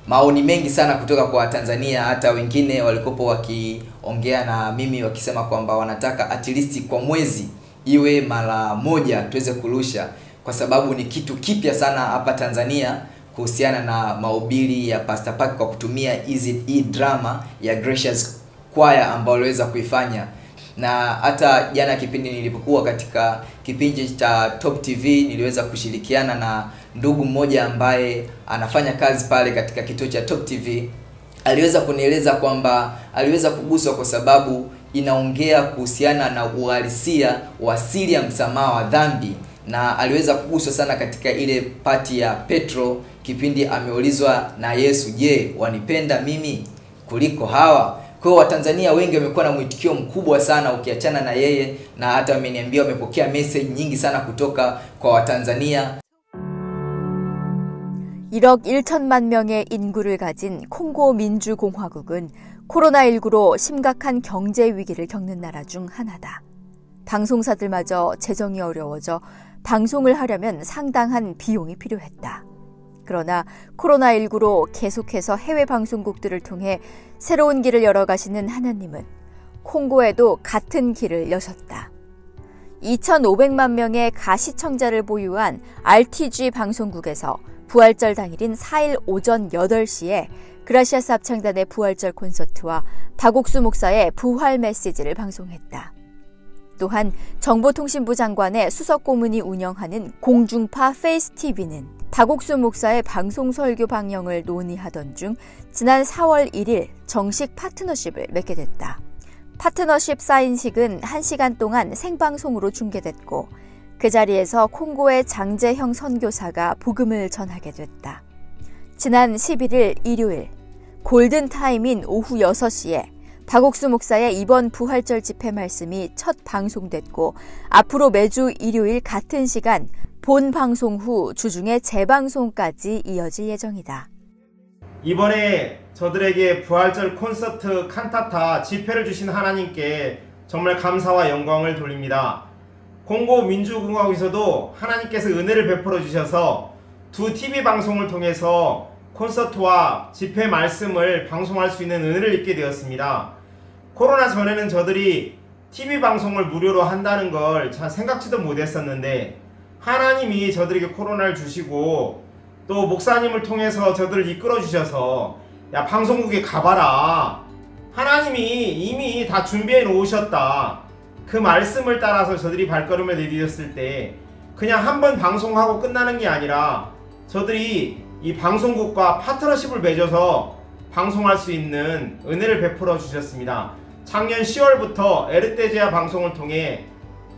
maoni mengi sana kutoka kwa Watanzania, hata wengine walikopo wakiongea na mimi wakisema kwamba wanataka at least kwa mwezi iwe mara moja tuweze kurusha, kwa sababu ni kitu kipya sana hapa Tanzania kuhusiana na mahubiri ya Pastor Park kwa kutumia hii drama ya Gracious Choir ambayo waliweza kuifanya na hata jana kipindi nilipokuwa katika kipindi cha Top TV niliweza kushirikiana na ndugu mmoja ambaye anafanya kazi pale katika kituo cha Top TV. Aliweza kunieleza kwamba aliweza kuguswa kwa sababu inaongea kuhusiana na uhalisia wa siri ya msamaha wa dhambi, na aliweza kuguswa sana katika ile pati ya Petro kipindi ameulizwa na Yesu, je, wanipenda mimi kuliko hawa? Kwa hiyo Watanzania wengi wamekuwa na mwitikio mkubwa sana ukiachana na yeye, na hata wameniambia wamepokea message nyingi sana kutoka kwa Watanzania. 1억 1천만 명의 인구를 가진 콩고 민주공화국은 코로나19로 심각한 경제 위기를 겪는 나라 중 하나다. 방송사들마저 재정이 어려워져 방송을 하려면 상당한 비용이 필요했다. 그러나 코로나19로 계속해서 해외 방송국들을 통해 새로운 길을 열어가시는 하나님은 콩고에도 같은 길을 여셨다. 2,500만 명의 가시청자를 보유한 RTG 방송국에서 부활절 당일인 4일 오전 8시에 그라시아스 합창단의 부활절 콘서트와 박옥수 목사의 부활 메시지를 방송했다. 또한 정보통신부 장관의 수석 고문이 운영하는 공중파 페이스 TV는 박옥수 목사의 방송 설교 방영을 논의하던 중 지난 4월 1일 정식 파트너십을 맺게 됐다. 파트너십 사인식은 1시간 동안 생방송으로 중계됐고 그 자리에서 콩고의 장재형 선교사가 복음을 전하게 됐다. 지난 11일 일요일 골든타임인 오후 6시에 박옥수 목사의 이번 부활절 집회 말씀이 첫 방송됐고 앞으로 매주 일요일 같은 시간 본 방송 후 주중에 재방송까지 이어질 예정이다. 이번에 저들에게 부활절 콘서트 칸타타 집회를 주신 하나님께 정말 감사와 영광을 돌립니다. 공고 민주공화국에서도 하나님께서 은혜를 베풀어 주셔서 두 TV 방송을 통해서 콘서트와 집회 말씀을 방송할 수 있는 은혜를 입게 되었습니다. 코로나 전에는 저들이 TV 방송을 무료로 한다는 걸잘 생각지도 못했었는데 하나님이 저들에게 코로나를 주시고 또 목사님을 통해서 저들을 이끌어 주셔서 야 방송국에 가봐라 하나님이 이미 다 준비해 놓으셨다 그 말씀을 따라서 저들이 발걸음을 내디뎠을 때 그냥 한 번 방송하고 끝나는 게 아니라 저들이 이 방송국과 파트너십을 맺어서 방송할 수 있는 은혜를 베풀어 주셨습니다. 작년 10월부터 에르테지아 방송을 통해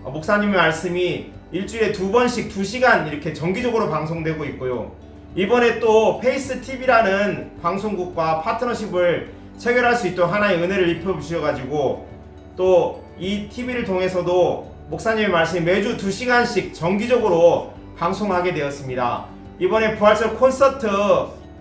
목사님의 말씀이 일주일에 두 번씩 두 시간 이렇게 정기적으로 방송되고 있고요. 이번에 또 페이스 TV라는 방송국과 파트너십을 체결할 수 있도록 하나님의 은혜를 입혀 주셔가지고 또 이 TV를 통해서도 목사님의 말씀이 매주 두 시간씩 정기적으로 방송하게 되었습니다. 이번에 부활절 콘서트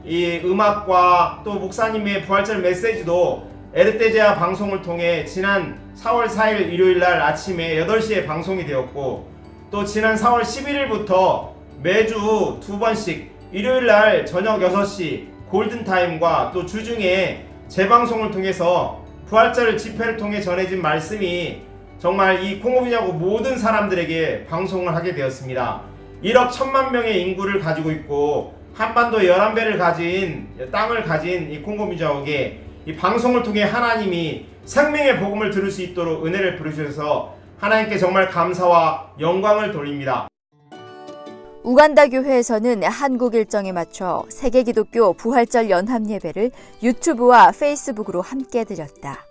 이 음악과 또 목사님의 부활절 메시지도 RTGA 방송을 통해 지난 4월 4일 일요일 날 아침에 8시에 방송이 되었고 또 지난 4월 11일부터 매주 두 번씩 일요일 날 저녁 6시 골든타임과 또 주중에 재방송을 통해서 부활절 집회를 통해 전해진 말씀이 정말 이 콩고민야고 모든 사람들에게 방송을 하게 되었습니다. 1억 1000만 명의 인구를 가지고 있고 한반도 11배를 가진 땅을 가진 이 콩고 민족에 이 방송을 통해 하나님이 생명의 복음을 들을 수 있도록 은혜를 부르셔서 하나님께 정말 감사와 영광을 돌립니다. 우간다 교회에서는 한국 일정에 맞춰 세계 기독교 부활절 연합 예배를 유튜브와 페이스북으로 함께 드렸다.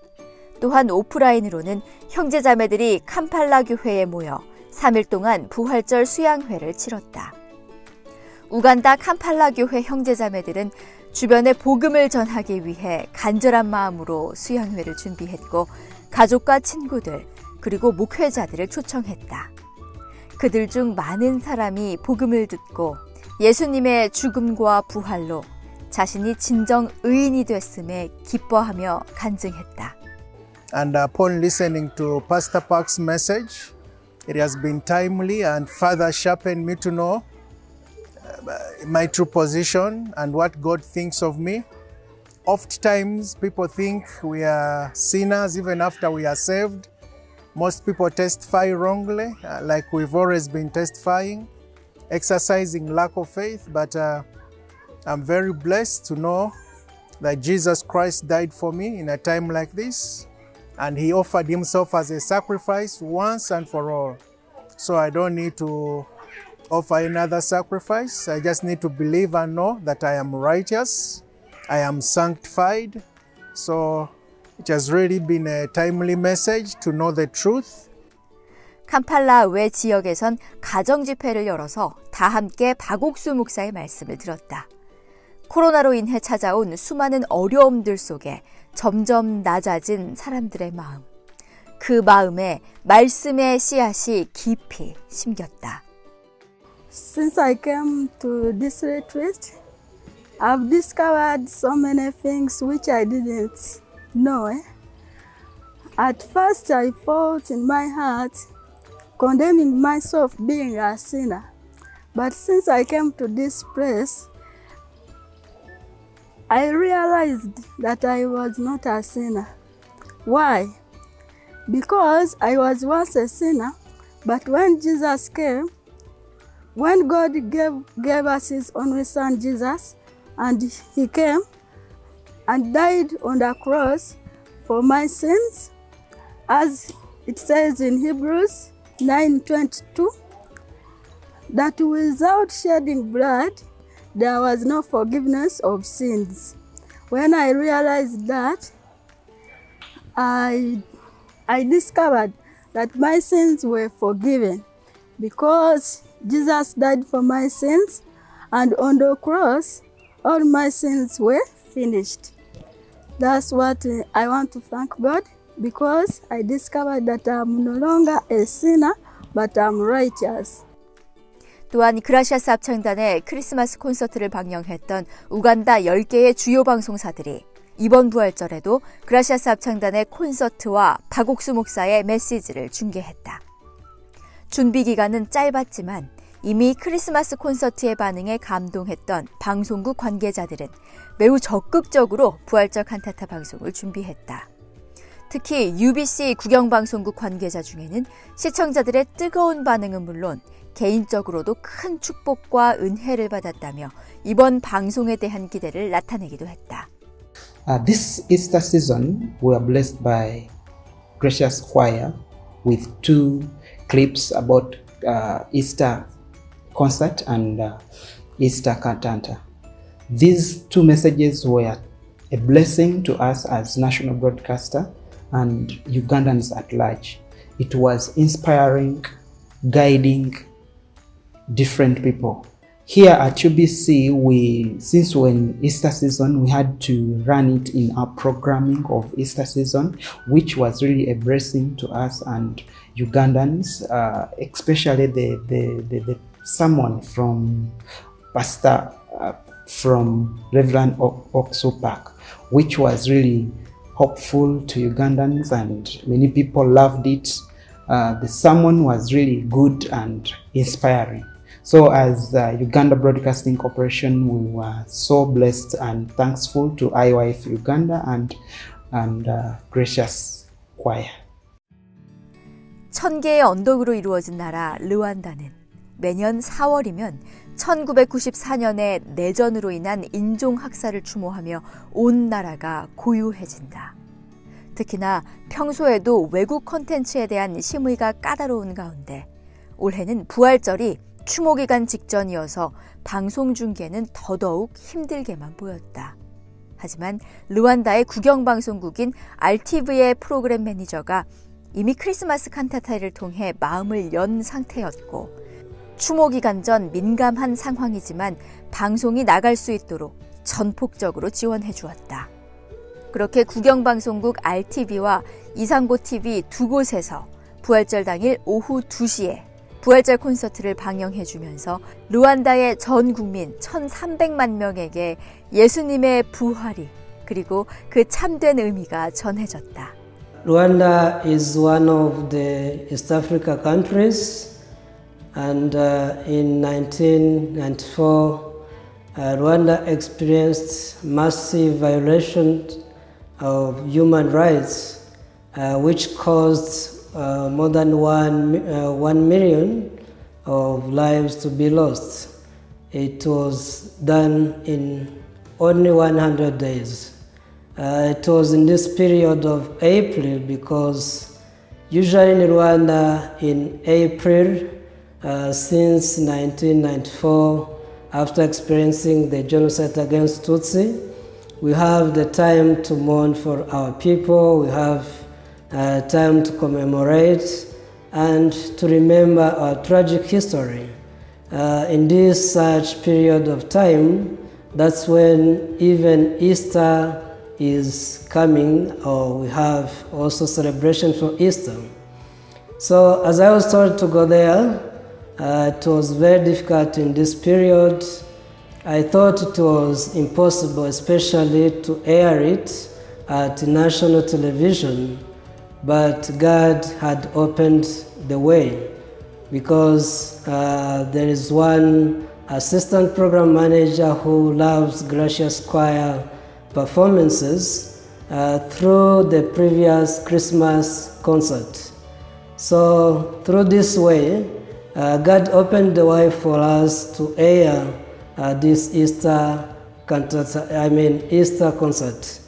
또한 오프라인으로는 형제자매들이 캄팔라 교회에 모여 3일 동안 부활절 수양회를 치렀다. 우간다 캄팔라 교회 형제자매들은 주변에 복음을 전하기 위해 간절한 마음으로 수양회를 준비했고 가족과 친구들 그리고 목회자들을 초청했다. 그들 중 많은 사람이 복음을 듣고 예수님의 죽음과 부활로 자신이 진정 의인이 됐음에 기뻐하며 간증했다. And upon listening to Pastor Park's message, it has been timely and further sharpened me to know my true position and what God thinks of me. Oftentimes, people think we are sinners even after we are saved. Most people testify wrongly, uh, like we've always been testifying, exercising lack of faith. But uh, I'm very blessed to know that Jesus Christ died for me in a time like this, and He offered Himself as a sacrifice once and for all. So I don't need to offer another sacrifice. I just need to believe and know that I am righteous, I am sanctified. So it has really been a timely message to know the truth. 캄팔라 외 지역에선 가정 집회를 열어서 다 함께 박옥수 목사의 말씀을 들었다. 코로나로 인해 찾아온 수많은 어려움들 속에 점점 낮아진 사람들의 마음. 그 마음에 말씀의 씨앗이 깊이 심겼다. Since I came to this retreat, I've discovered so many things which I didn't know. Eh? At first, I thought in my heart condemning myself being a sinner. But since I came to this place, I realized that I was not a sinner. Why? Because I was once a sinner, but when Jesus came, when God gave, gave us His only Son Jesus, and He came and died on the cross for my sins, as it says in Hebrews 9:22, that without shedding blood, there was no forgiveness of sins. When I realized that, I, I discovered that my sins were forgiven because Jesus died for my sins, and on the cross, all my sins were finished. That's what uh, I want to thank God because I discovered that I'm no longer a sinner, but I'm righteous. 또한 그라시아스 합창단의 크리스마스 콘서트를 방영했던 우간다 10개의 주요 방송사들이 이번 부활절에도 그라시아스 합창단의 콘서트와 박옥수 목사의 메시지를 중계했다. 준비 기간은 짧았지만 이미 크리스마스 콘서트의 반응에 감동했던 방송국 관계자들은 매우 적극적으로 부활절 칸타타 방송을 준비했다. 특히 UBC 국영방송국 관계자 중에는 시청자들의 뜨거운 반응은 물론 개인적으로도 큰 축복과 은혜를 받았다며 이번 방송에 대한 기대를 나타내기도 했다. Uh, this Easter season, we are blessed by Gracious Choir with two clips about uh, Easter concert and uh, Easter cantata. These two messages were a blessing to us as national broadcaster and Ugandans at large. It was inspiring, guiding different people. Here at UBC, we since when Easter season, we had to run it in our programming of Easter season, which was really a blessing to us and Ugandans, uh, especially the, the, the, the sermon from Pastor uh, from Reverend Oxo Park, which was really hopeful to Ugandans and many people loved it. Uh, the sermon was really good and inspiring. So, as uh, Uganda Broadcasting Corporation, we were so blessed and thankful to IYF Uganda and, and uh, Gracious Choir. 천 개의 언덕으로 이루어진 나라 르완다는 매년 4월이면 1994년에 내전으로 인한 인종 학살을 추모하며 온 나라가 고요해진다. 특히나 평소에도 외국 컨텐츠에 대한 심의가 까다로운 가운데 올해는 부활절이 추모 기간 직전이어서 방송 중계는 더더욱 힘들게만 보였다. 하지만 르완다의 국영방송국인 RTV의 프로그램 매니저가 이미 크리스마스 칸타타를 통해 마음을 연 상태였고 추모 기간 전 민감한 상황이지만 방송이 나갈 수 있도록 전폭적으로 지원해 주었다. 그렇게 국영방송국 RTV와 이상고 TV 두 곳에서 부활절 당일 오후 2시에 부활절 콘서트를 방영해 주면서 루안다의 전 국민 1,300만 명에게 예수님의 부활이 그리고 그 참된 의미가 전해졌다. Rwanda is one of the East Africa countries and uh, in 1994 uh, Rwanda experienced massive violations of human rights uh, which caused uh, more than one, uh, one million of lives to be lost. It was done in only 100 days. Uh, it was in this period of April because usually in Rwanda in April uh, since 1994 after experiencing the genocide against Tutsi we have the time to mourn for our people we have uh, time to commemorate and to remember our tragic history. Uh, in this such period of time, that's when even Easter is coming, or we have also celebration for Easter. So, as I was told to go there, uh, it was very difficult in this period. I thought it was impossible, especially to air it at national television but God had opened the way. because uh, there is one assistant program manager who loves Gracious Choir performances uh, through the previous Christmas concert. So, through this way, uh, God opened the way for us to air uh, this Easter cantata, I mean Easter concert.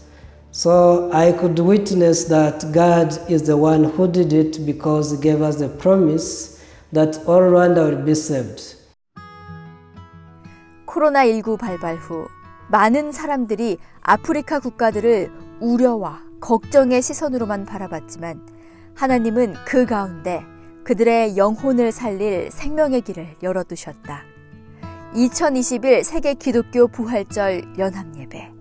So I could witness that God is the one who did it because He gave us the promise that all Rwanda will be saved. 코로나19 발발 후 많은 사람들이 아프리카 국가들을 우려와 걱정의 시선으로만 바라봤지만 하나님은 그 가운데 그들의 영혼을 살릴 생명의 길을 열어두셨다. 2021 세계 기독교 부활절 연합예배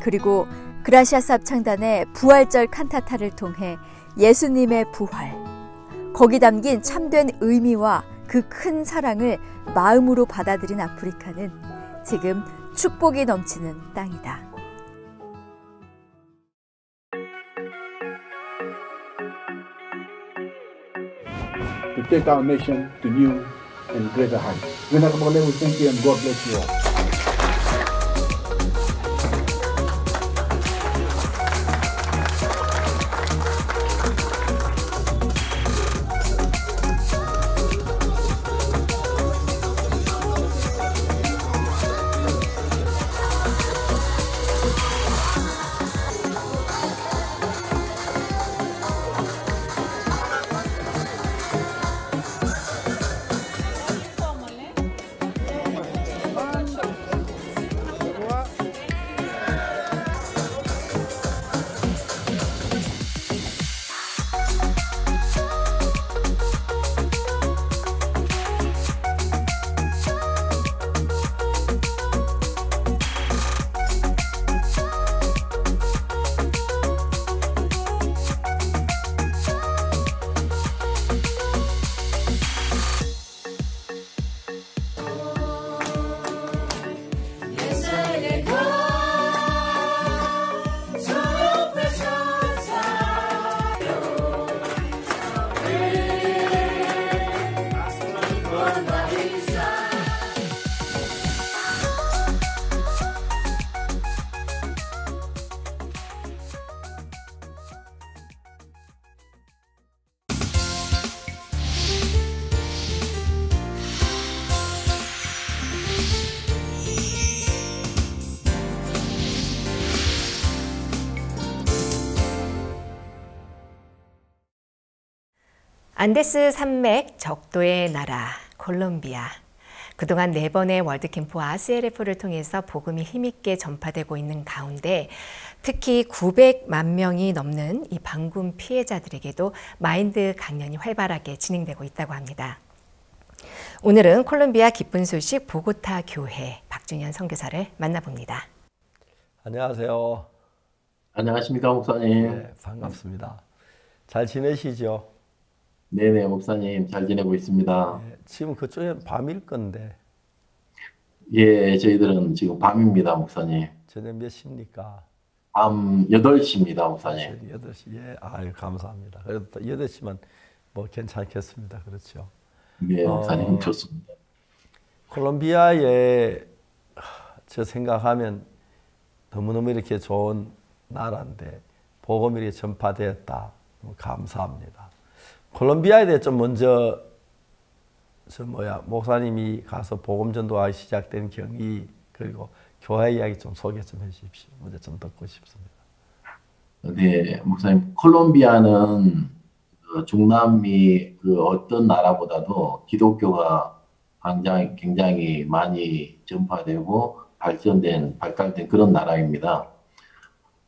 그리고 그라시아스 합창단의 부활절 칸타타를 통해 예수님의 부활 거기 담긴 참된 의미와 그 큰 사랑을 마음으로 받아들인 아프리카는 지금 축복이 넘치는 땅이다. To take our nation to new and greater heights. Venerable we thank you and God bless you all. 안데스 산맥 적도의 나라 콜롬비아. 그동안 네 번의 월드캠프와 CLF를 통해서 복음이 힘있게 전파되고 있는 가운데 특히 900만 명이 넘는 이 방군 피해자들에게도 마인드 강연이 활발하게 진행되고 있다고 합니다. 오늘은 콜롬비아 기쁜 소식 보고타 교회 박준현 선교사를 만나봅니다. 안녕하세요. 안녕하십니까 목사님. 네, 반갑습니다. 잘 지내시죠? 네네 목사님 잘 지내고 있습니다. 네, 지금 그쪽에 밤일 건데. 예, 저희들은 지금 밤입니다 목사님. 저녁 몇 시입니까? 밤 8시입니다 목사님. 8시. 예, 아유 감사합니다. 그래도 8시만 뭐 괜찮겠습니다. 그렇죠. 네, 목사님 어, 좋습니다. 콜롬비아에 저 생각하면 너무너무 이렇게 좋은 나라인데 복음이 전파되었다. 감사합니다. 콜롬비아에 대해 좀 먼저 저 뭐야 목사님이 가서 복음 전도가 시작된 경위 그리고 교회 이야기 좀 소개 좀 해주십시오. 먼저 좀 듣고 싶습니다. 네, 목사님 콜롬비아는 그 중남미 그 어떤 나라보다도 기독교가 굉장히 굉장히 많이 전파되고 발전된 발달된 그런 나라입니다.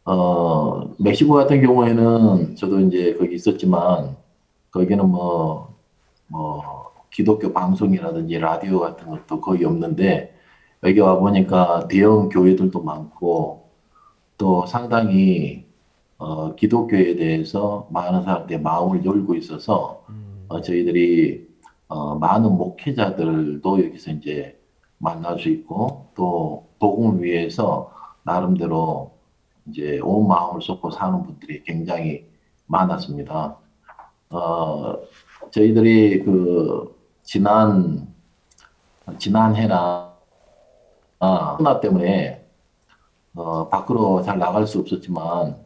어 멕시코 같은 경우에는 저도 이제 거기 있었지만 거기는 뭐, 뭐, 기독교 방송이라든지 라디오 같은 것도 거의 없는데, 여기 와 보니까 대형 교회들도 많고, 또 상당히, 어, 기독교에 대해서 많은 사람들의 마음을 열고 있어서, 어, 저희들이, 어, 많은 목회자들도 여기서 이제 만날 수 있고, 또, 복음을 위해서 나름대로 이제 온 마음을 쏟고 사는 분들이 굉장히 많았습니다. 어, 저희들이 그 지난 지난해나 아, 코로나 때문에 어, 밖으로 잘 나갈 수 없었지만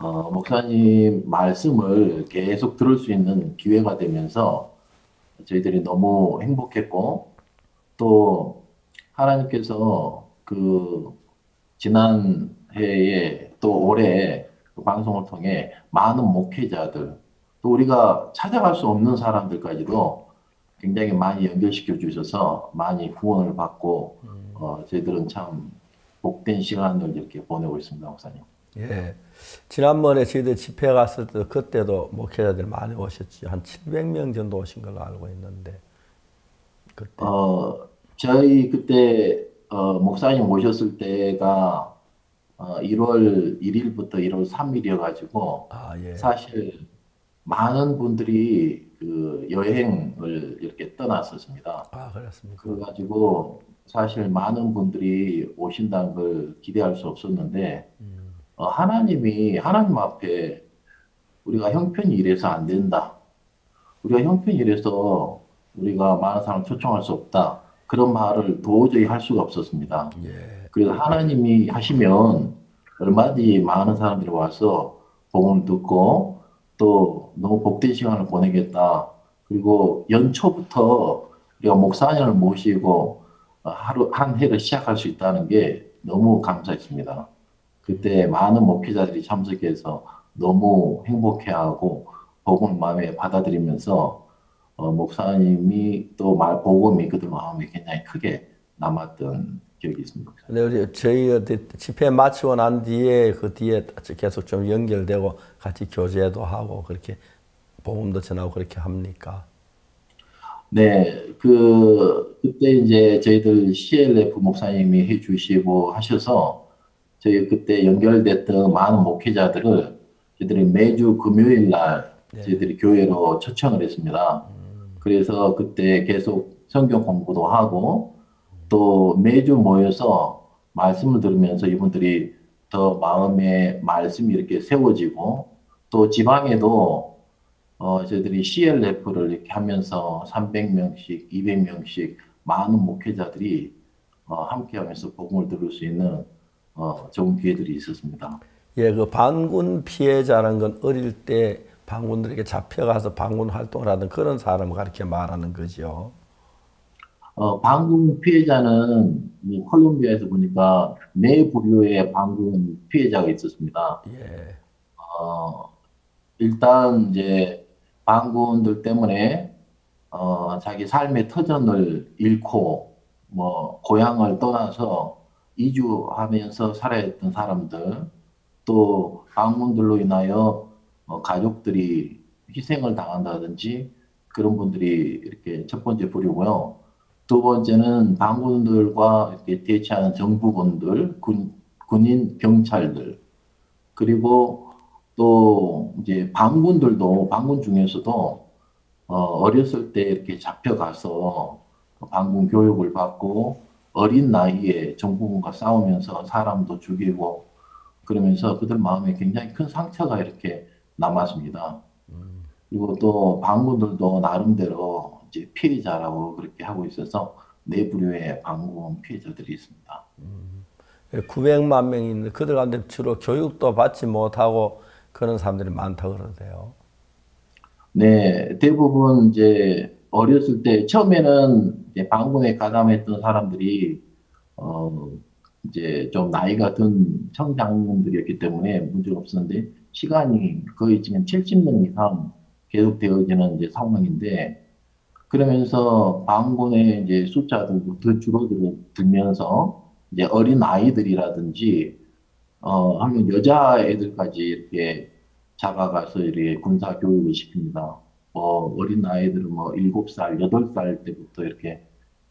어, 목사님 말씀을 계속 들을 수 있는 기회가 되면서 저희들이 너무 행복했고 또 하나님께서 그 지난 해에 또 올해 그 방송을 통해 많은 목회자들 또 우리가 찾아갈 수 없는 사람들까지도 굉장히 많이 연결시켜 주셔서 많이 후원을 받고 어, 저희들은 참 복된 시간을 이렇게 보내고 있습니다, 목사님. 예. 지난번에 저희들 집회 갔을 때 그때도 목회자들 많이 오셨지. 한 700명 정도 오신 걸로 알고 있는데. 그때. 어, 저희 그때 어, 목사님 오셨을 때가 어, 1월 1일부터 1월 3일이어 가지고 아, 예. 사실 많은 분들이 그 여행을 이렇게 떠났었습니다. 아, 그렇습니까? 그래가지고 사실 많은 분들이 오신다는 걸 기대할 수 없었는데 어, 하나님이 하나님 앞에 우리가 형편이 이래서 안 된다. 우리가 형편이 이래서 우리가 많은 사람 초청할 수 없다. 그런 말을 도저히 할 수가 없었습니다. 그래서 하나님이 하시면 얼마든지 많은 사람들이 와서 복음 듣고 또 너무 복된 시간을 보내겠다. 그리고 연초부터 우리가 목사님을 모시고 하루 한 해를 시작할 수 있다는 게 너무 감사했습니다. 그때 많은 목회자들이 참석해서 너무 행복해하고 복음 마음에 받아들이면서 어, 목사님이 또 말 복음이 그들 마음에 굉장히 크게 남았던 기억이 있습니다. 근데 우리 저희 집회 마치고 난 뒤에 그 뒤에 계속 좀 연결되고 같이 교제도 하고 그렇게 복음도 전하고 그렇게 합니까? 네, 그 그때 이제 저희들 CLF 목사님이 해주시고 하셔서 저희 그때 연결됐던 많은 목회자들을 저희들이 매주 금요일 날 저희들이 교회로 초청을 했습니다. 그래서 그때 계속 성경 공부도 하고 또 매주 모여서 말씀을 들으면서 이분들이 더 마음에 말씀이 이렇게 세워지고 또 지방에도 어, 저희들이 CLF를 이렇게 하면서 300명씩, 200명씩 많은 목회자들이 어, 함께 하면서 복음을 들을 수 있는 어, 좋은 기회들이 있었습니다. 예, 그 반군 피해자라는 건 어릴 때 반군들에게 잡혀가서 반군 활동을 하던 그런 사람을 가르쳐 말하는 거죠. 어, 반군 피해자는 이 콜롬비아에서 보니까 네 부류의 반군 피해자가 있었습니다. 예. 어, 일단 이제 반군들 때문에 어, 자기 삶의 터전을 잃고 뭐 고향을 떠나서 이주하면서 살아야 했던 사람들 또 반군들로 인하여 어, 가족들이 희생을 당한다든지 그런 분들이 이렇게 첫 번째 부류고요. 두 번째는 반군들과 이렇게 대치하는 정부군들, 군, 군인, 경찰들, 그리고 또 이제 반군들도 반군 중에서도 어, 어렸을 때 이렇게 잡혀가서 반군 교육을 받고 어린 나이에 정부군과 싸우면서 사람도 죽이고 그러면서 그들 마음에 굉장히 큰 상처가 이렇게 남았습니다. 그리고 또 반군들도 나름대로 이제 피해자라고 그렇게 하고 있어서 네 부류의 반군 피해자들이 있습니다. 900만 명이 있는데 그들 가운데 주로 교육도 받지 못하고 그런 사람들이 많다고 그러대요. 네, 대부분 이제 어렸을 때 처음에는 이제 방군에 가담했던 사람들이 어 이제 좀 나이가 든 청장년들이었기 때문에 문제가 없었는데 시간이 거의 지금 70년 이상 계속 되어지는 이제 상황인데 그러면서 방군의 이제 숫자도 더 줄어들면서 이제 어린 아이들이라든지 어 하면 여자 애들까지 이렇게 잡아가서 이렇게 군사 교육을 시킵니다. 뭐 어린 아이들은 뭐 7살, 8살 때부터 이렇게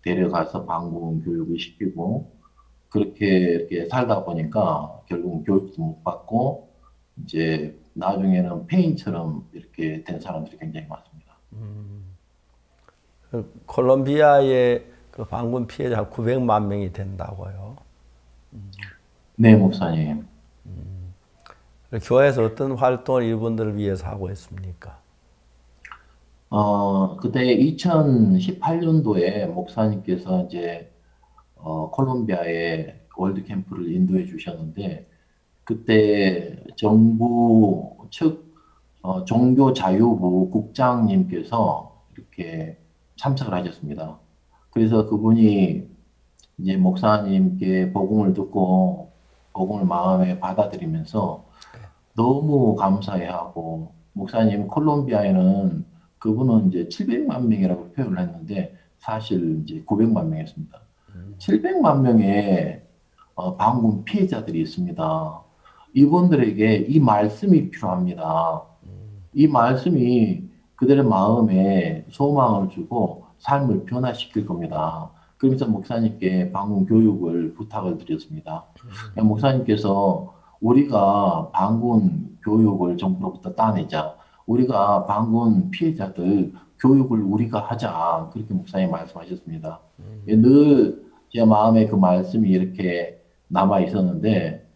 데려가서 방공 교육을 시키고 그렇게 이렇게 살다 보니까 결국 교육도 못 받고 이제 나중에는 폐인처럼 이렇게 된 사람들이 굉장히 많습니다. 음. 콜롬비아의 그 방군 피해자 900만 명이 된다고요. 네, 목사님. 음. 교회에서 어떤 활동을 이분들을 위해서 하고 있습니까? 어, 그때 2018년도에 목사님께서 이제 어, 콜롬비아에 월드 캠프를 인도해 주셨는데 그때 정부 측 어, 종교자유부 국장님께서 이렇게 참석을 하셨습니다. 그래서 그분이 이제 목사님께 복음을 듣고 복음을 마음에 받아들이면서 너무 감사해하고 목사님 콜롬비아에는 그분은 이제 700만 명이라고 표현을 했는데 사실 이제 900만 명이었습니다. 700만 명의 어, 방문 피해자들이 있습니다. 이분들에게 이 말씀이 필요합니다. 이 말씀이 그들의 마음에 소망을 주고 삶을 변화시킬 겁니다. 그러면서 목사님께 방문 교육을 부탁을 드렸습니다. 목사님께서 우리가 방문 교육을 정부로부터 따내자. 우리가 방문 피해자들 교육을 우리가 하자. 그렇게 목사님 말씀하셨습니다. 늘 제 마음에 그 말씀이 이렇게 남아 있었는데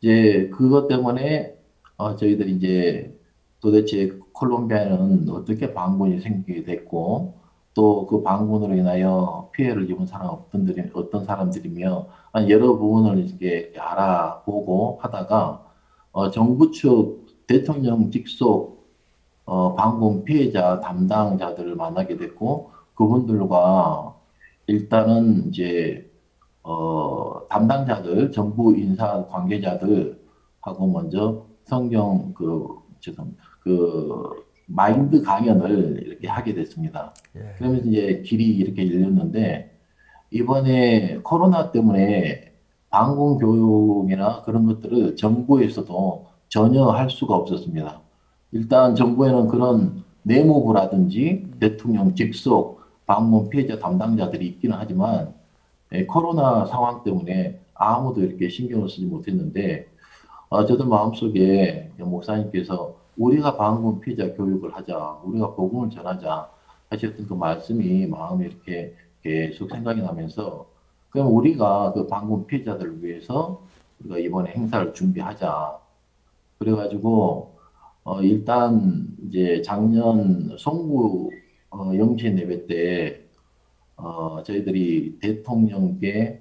이제 그것 때문에 어, 저희들이 이제 도대체 콜롬비아는 어떻게 방군이 생기게 됐고 또그 방군으로 인하여 피해를 입은 사람 어떤, 어떤 사람들이며 여러 부분을 이렇게 알아보고 하다가 어, 정부 측 대통령 직속 어, 방군 피해자 담당자들을 만나게 됐고 그분들과 일단은 이제 어, 담당자들 정부 인사 관계자들하고 먼저 성경 그 죄송합니다. 그 마인드 강연을 이렇게 하게 됐습니다. 예. 그러면서 이제 길이 이렇게 열렸는데 이번에 코로나 때문에 방공 교육이나 그런 것들을 정부에서도 전혀 할 수가 없었습니다. 일단 정부에는 그런 내무부라든지 대통령 직속 방문 피해자 담당자들이 있기는 하지만 예, 코로나 상황 때문에 아무도 이렇게 신경을 쓰지 못했는데 어, 저도 마음속에 목사님께서 우리가 방문 피자 교육을 하자, 우리가 복음을 전하자 하셨던 그 말씀이 마음에 이렇게 계속 생각이 나면서 그럼 우리가 그 방문 피자들을 위해서 우리가 이번에 행사를 준비하자. 그래가지고 어 일단 이제 작년 송구 어 영신 예배 때 어 저희들이 대통령께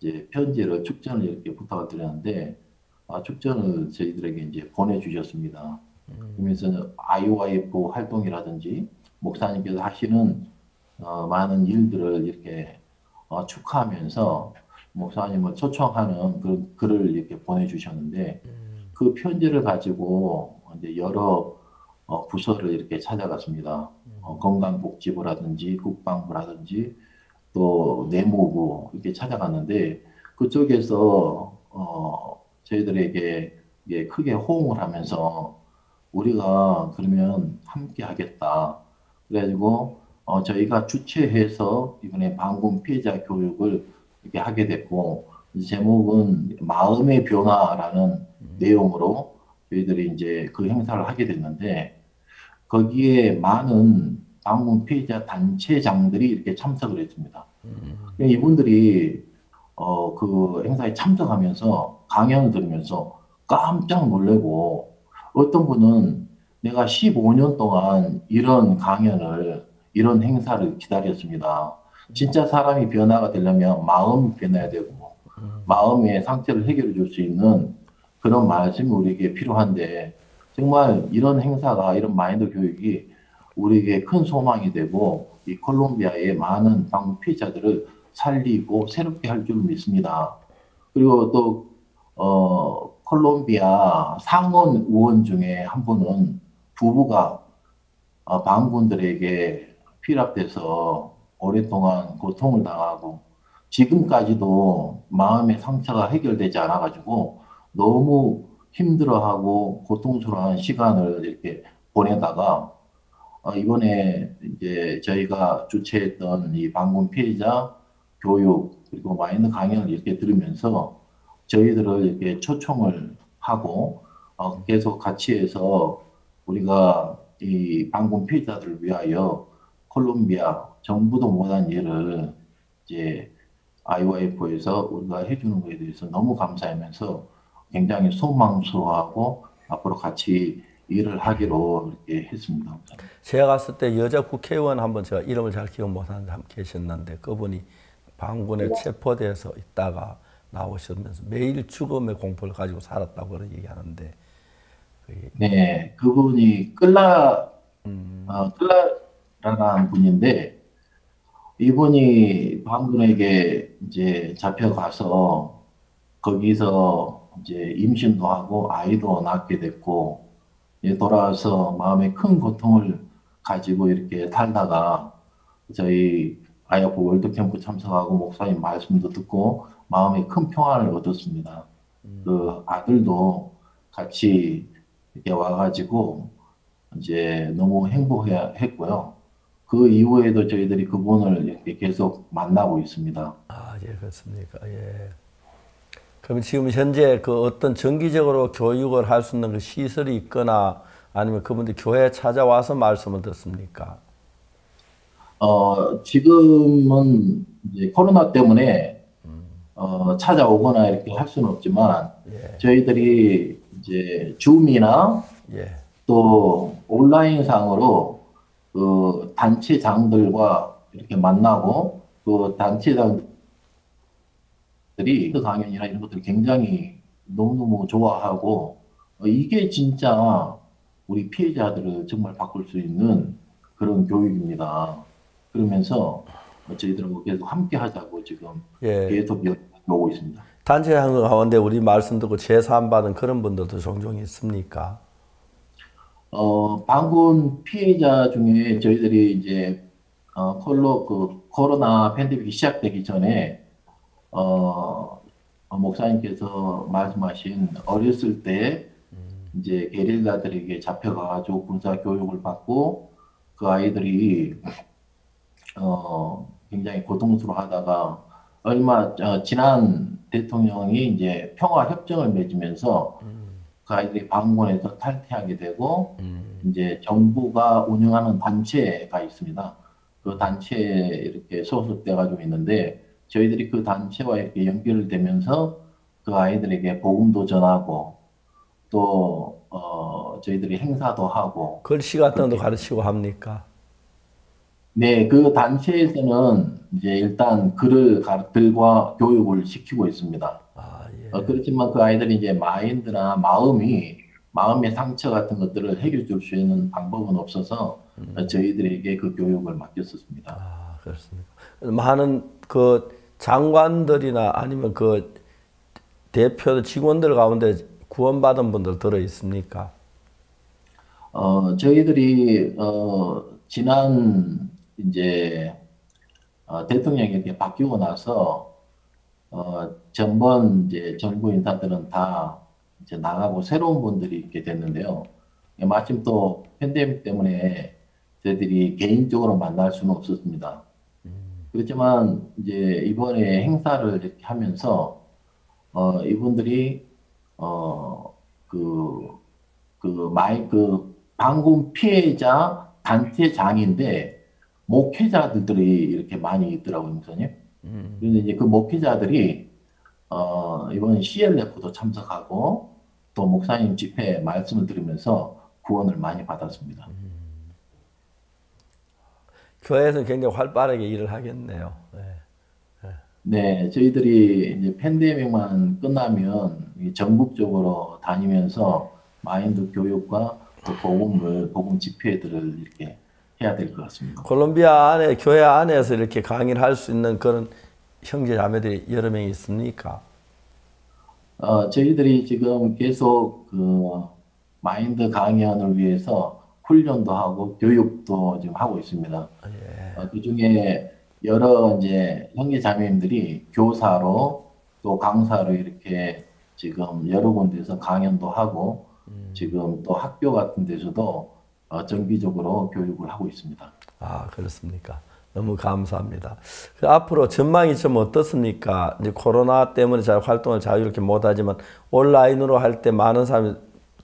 이제 편지를 축전을 이렇게 부탁을 드렸는데 아, 축전을 저희들에게 이제 보내주셨습니다. 그러면서 IOIF 활동이라든지 목사님께서 하시는 어, 많은 일들을 이렇게 어, 축하하면서 목사님을 초청하는 그 글을 이렇게 보내주셨는데 그 편지를 가지고 이제 여러 어, 부서를 이렇게 찾아갔습니다. 어, 건강복지부라든지 국방부라든지 또 내무부 이렇게 찾아갔는데 그쪽에서 어, 저희들에게 크게 호응을 하면서 우리가 그러면 함께 하겠다. 그래가지고 어, 저희가 주최해서 이번에 방금 피해자 교육을 이렇게 하게 됐고 제목은 마음의 변화라는 음. 내용으로 저희들이 이제 그 행사를 하게 됐는데 거기에 많은 방문 피해자 단체장들이 이렇게 참석을 했습니다. 음. 이분들이 어, 그 행사에 참석하면서 강연을 들으면서 깜짝 놀래고 어떤 분은 내가 15년 동안 이런 강연을, 이런 행사를 기다렸습니다. 진짜 사람이 변화가 되려면 마음이 변해야 되고, 마음의 상태를 해결해 줄 수 있는 그런 말씀이 우리에게 필요한데, 정말 이런 행사가, 이런 마인드 교육이 우리에게 큰 소망이 되고, 이 콜롬비아의 많은 방문 피해자들을 살리고 새롭게 할 줄 믿습니다. 그리고 또, 어, 콜롬비아 상원 의원 중에 한 분은 부부가 어, 방군들에게 피랍돼서 오랫동안 고통을 당하고 지금까지도 마음의 상처가 해결되지 않아가지고 너무 힘들어하고 고통스러운 시간을 이렇게 보내다가 어, 이번에 이제 저희가 주최했던 이 방군 피해자 교육 그리고 마인드 강연을 이렇게 들으면서 저희들을 이렇게 초청을 하고 어, 계속 같이 해서 우리가 이 방공 피해자들을 위하여 콜롬비아 정부도 못한 일을 이제 IYF에서 우리가 해주는 것에 대해서 너무 감사하면서 굉장히 소망스러워하고 앞으로 같이 일을 하기로 이렇게 했습니다. 제가 갔을 때 여자 국회의원 한번 제가 이름을 잘 기억 못하는데 한분 계셨는데 그분이 방군에 체포돼서 있다가 나오시면서 매일 죽음의 공포를 가지고 살았다고 그런 얘기하는데 네, 그분이 끌라 어, 끌라라는 분인데 이분이 방군에게 이제 잡혀가서 거기서 이제 임신도 하고 아이도 낳게 됐고 이제 돌아와서 마음에 큰 고통을 가지고 이렇게 살다가 저희 아이아프 월드캠프 참석하고 목사님 말씀도 듣고 마음에 큰 평안을 얻었습니다. 그 아들도 같이 이렇게 와가지고 이제 너무 행복했고요. 그 이후에도 저희들이 그분을 이렇게 계속 만나고 있습니다. 아, 예, 그렇습니까? 예. 그럼 지금 현재 그 어떤 정기적으로 교육을 할 수 있는 그 시설이 있거나 아니면 그분들 교회에 찾아와서 말씀을 듣습니까? 어, 지금은 이제 코로나 때문에 어, 찾아오거나 이렇게 할 수는 없지만 예. 저희들이 이제 줌이나 예. 또 온라인 상으로 그 단체장들과 이렇게 만나고 그 단체장들이 그 강연이나 이런 것들을 굉장히 너무너무 좋아하고 어, 이게 진짜 우리 피해자들을 정말 바꿀 수 있는 그런 교육입니다. 그러면서 저희들하고 계속 함께 하자고 지금 예. 계속 연락이 오고 있습니다. 단체장 가운데 우리 말씀 듣고 제사함받은 그런 분들도 종종 있습니까? 어, 방문 피해자 중에 저희들이 이제 어, 콜로 그 코로나 팬데믹이 시작되기 전에 어, 어, 목사님께서 말씀하신 어렸을 때 이제 게릴라들에게 잡혀가가지고 군사 교육을 받고 그 아이들이 어, 굉장히 고통스러워하다가 얼마 어, 지난 대통령이 이제 평화 협정을 맺으면서 그 아이들이 방문에서 탈퇴하게 되고 이제 정부가 운영하는 단체가 있습니다. 그 단체에 이렇게 소속돼 가지고 있는데 저희들이 그 단체와 이렇게 연결되면서 그 아이들에게 복음도 전하고 또 어, 저희들이 행사도 하고 글씨 같은 것도 가르치고 합니까? 네, 그 단체에서는 이제 일단 글을 가- 글과 교육을 시키고 있습니다. 어, 그렇지만 그 아이들이 이제 마인드나 마음이 마음의 상처 같은 것들을 해결해 줄 수 있는 방법은 없어서 어, 저희들에게 그 교육을 맡겼었습니다. 아, 그렇습니까? 많은 그 장관들이나 아니면 그 대표 직원들 가운데 구원받은 분들 들어 있습니까? 어, 저희들이 어, 지난 이제 어, 대통령이 이렇게 바뀌고 나서 어, 전번 이제 정부 인사들은 다 이제 나가고 새로운 분들이 있게 됐는데요. 마침 또 팬데믹 때문에 저희들이 개인적으로 만날 수는 없었습니다. 그렇지만 이제 이번에 행사를 이렇게 하면서 어, 이분들이 어그 그 마이 그 방금 피해자 단체장인데 목회자들이 이렇게 많이 있더라고요, 목사님. 그런데 이제 그 목회자들이 어, 이번 CLF도 참석하고 또 목사님 집회 말씀을 들으면서 구원을 많이 받았습니다. 교회에서는 굉장히 활발하게 일을 하겠네요. 네. 네, 저희들이 이제 팬데믹만 끝나면 이 전국적으로 다니면서 마인드 교육과 또 복음을 복음 집회들을 이렇게 해야 될 것 같습니다. 콜롬비아 안에 교회 안에서 이렇게 강의를 할 수 있는 그런 형제 자매들이 여러 명이 있습니까? 어, 저희들이 지금 계속 그 마인드 강연을 위해서 훈련도 하고 교육도 지금 하고 있습니다. 어, 그 중에 여러 이제 형제 자매님들이 교사로 또 강사로 이렇게 지금 여러 군데서 강연도 하고 지금 또 학교 같은 데서도 어, 정기적으로 교육을 하고 있습니다. 아, 그렇습니까? 너무 감사합니다. 그 앞으로 전망이 좀 어떻습니까? 이제 코로나 때문에 잘 활동을 자유롭게 못하지만 온라인으로 할 때 많은 사람이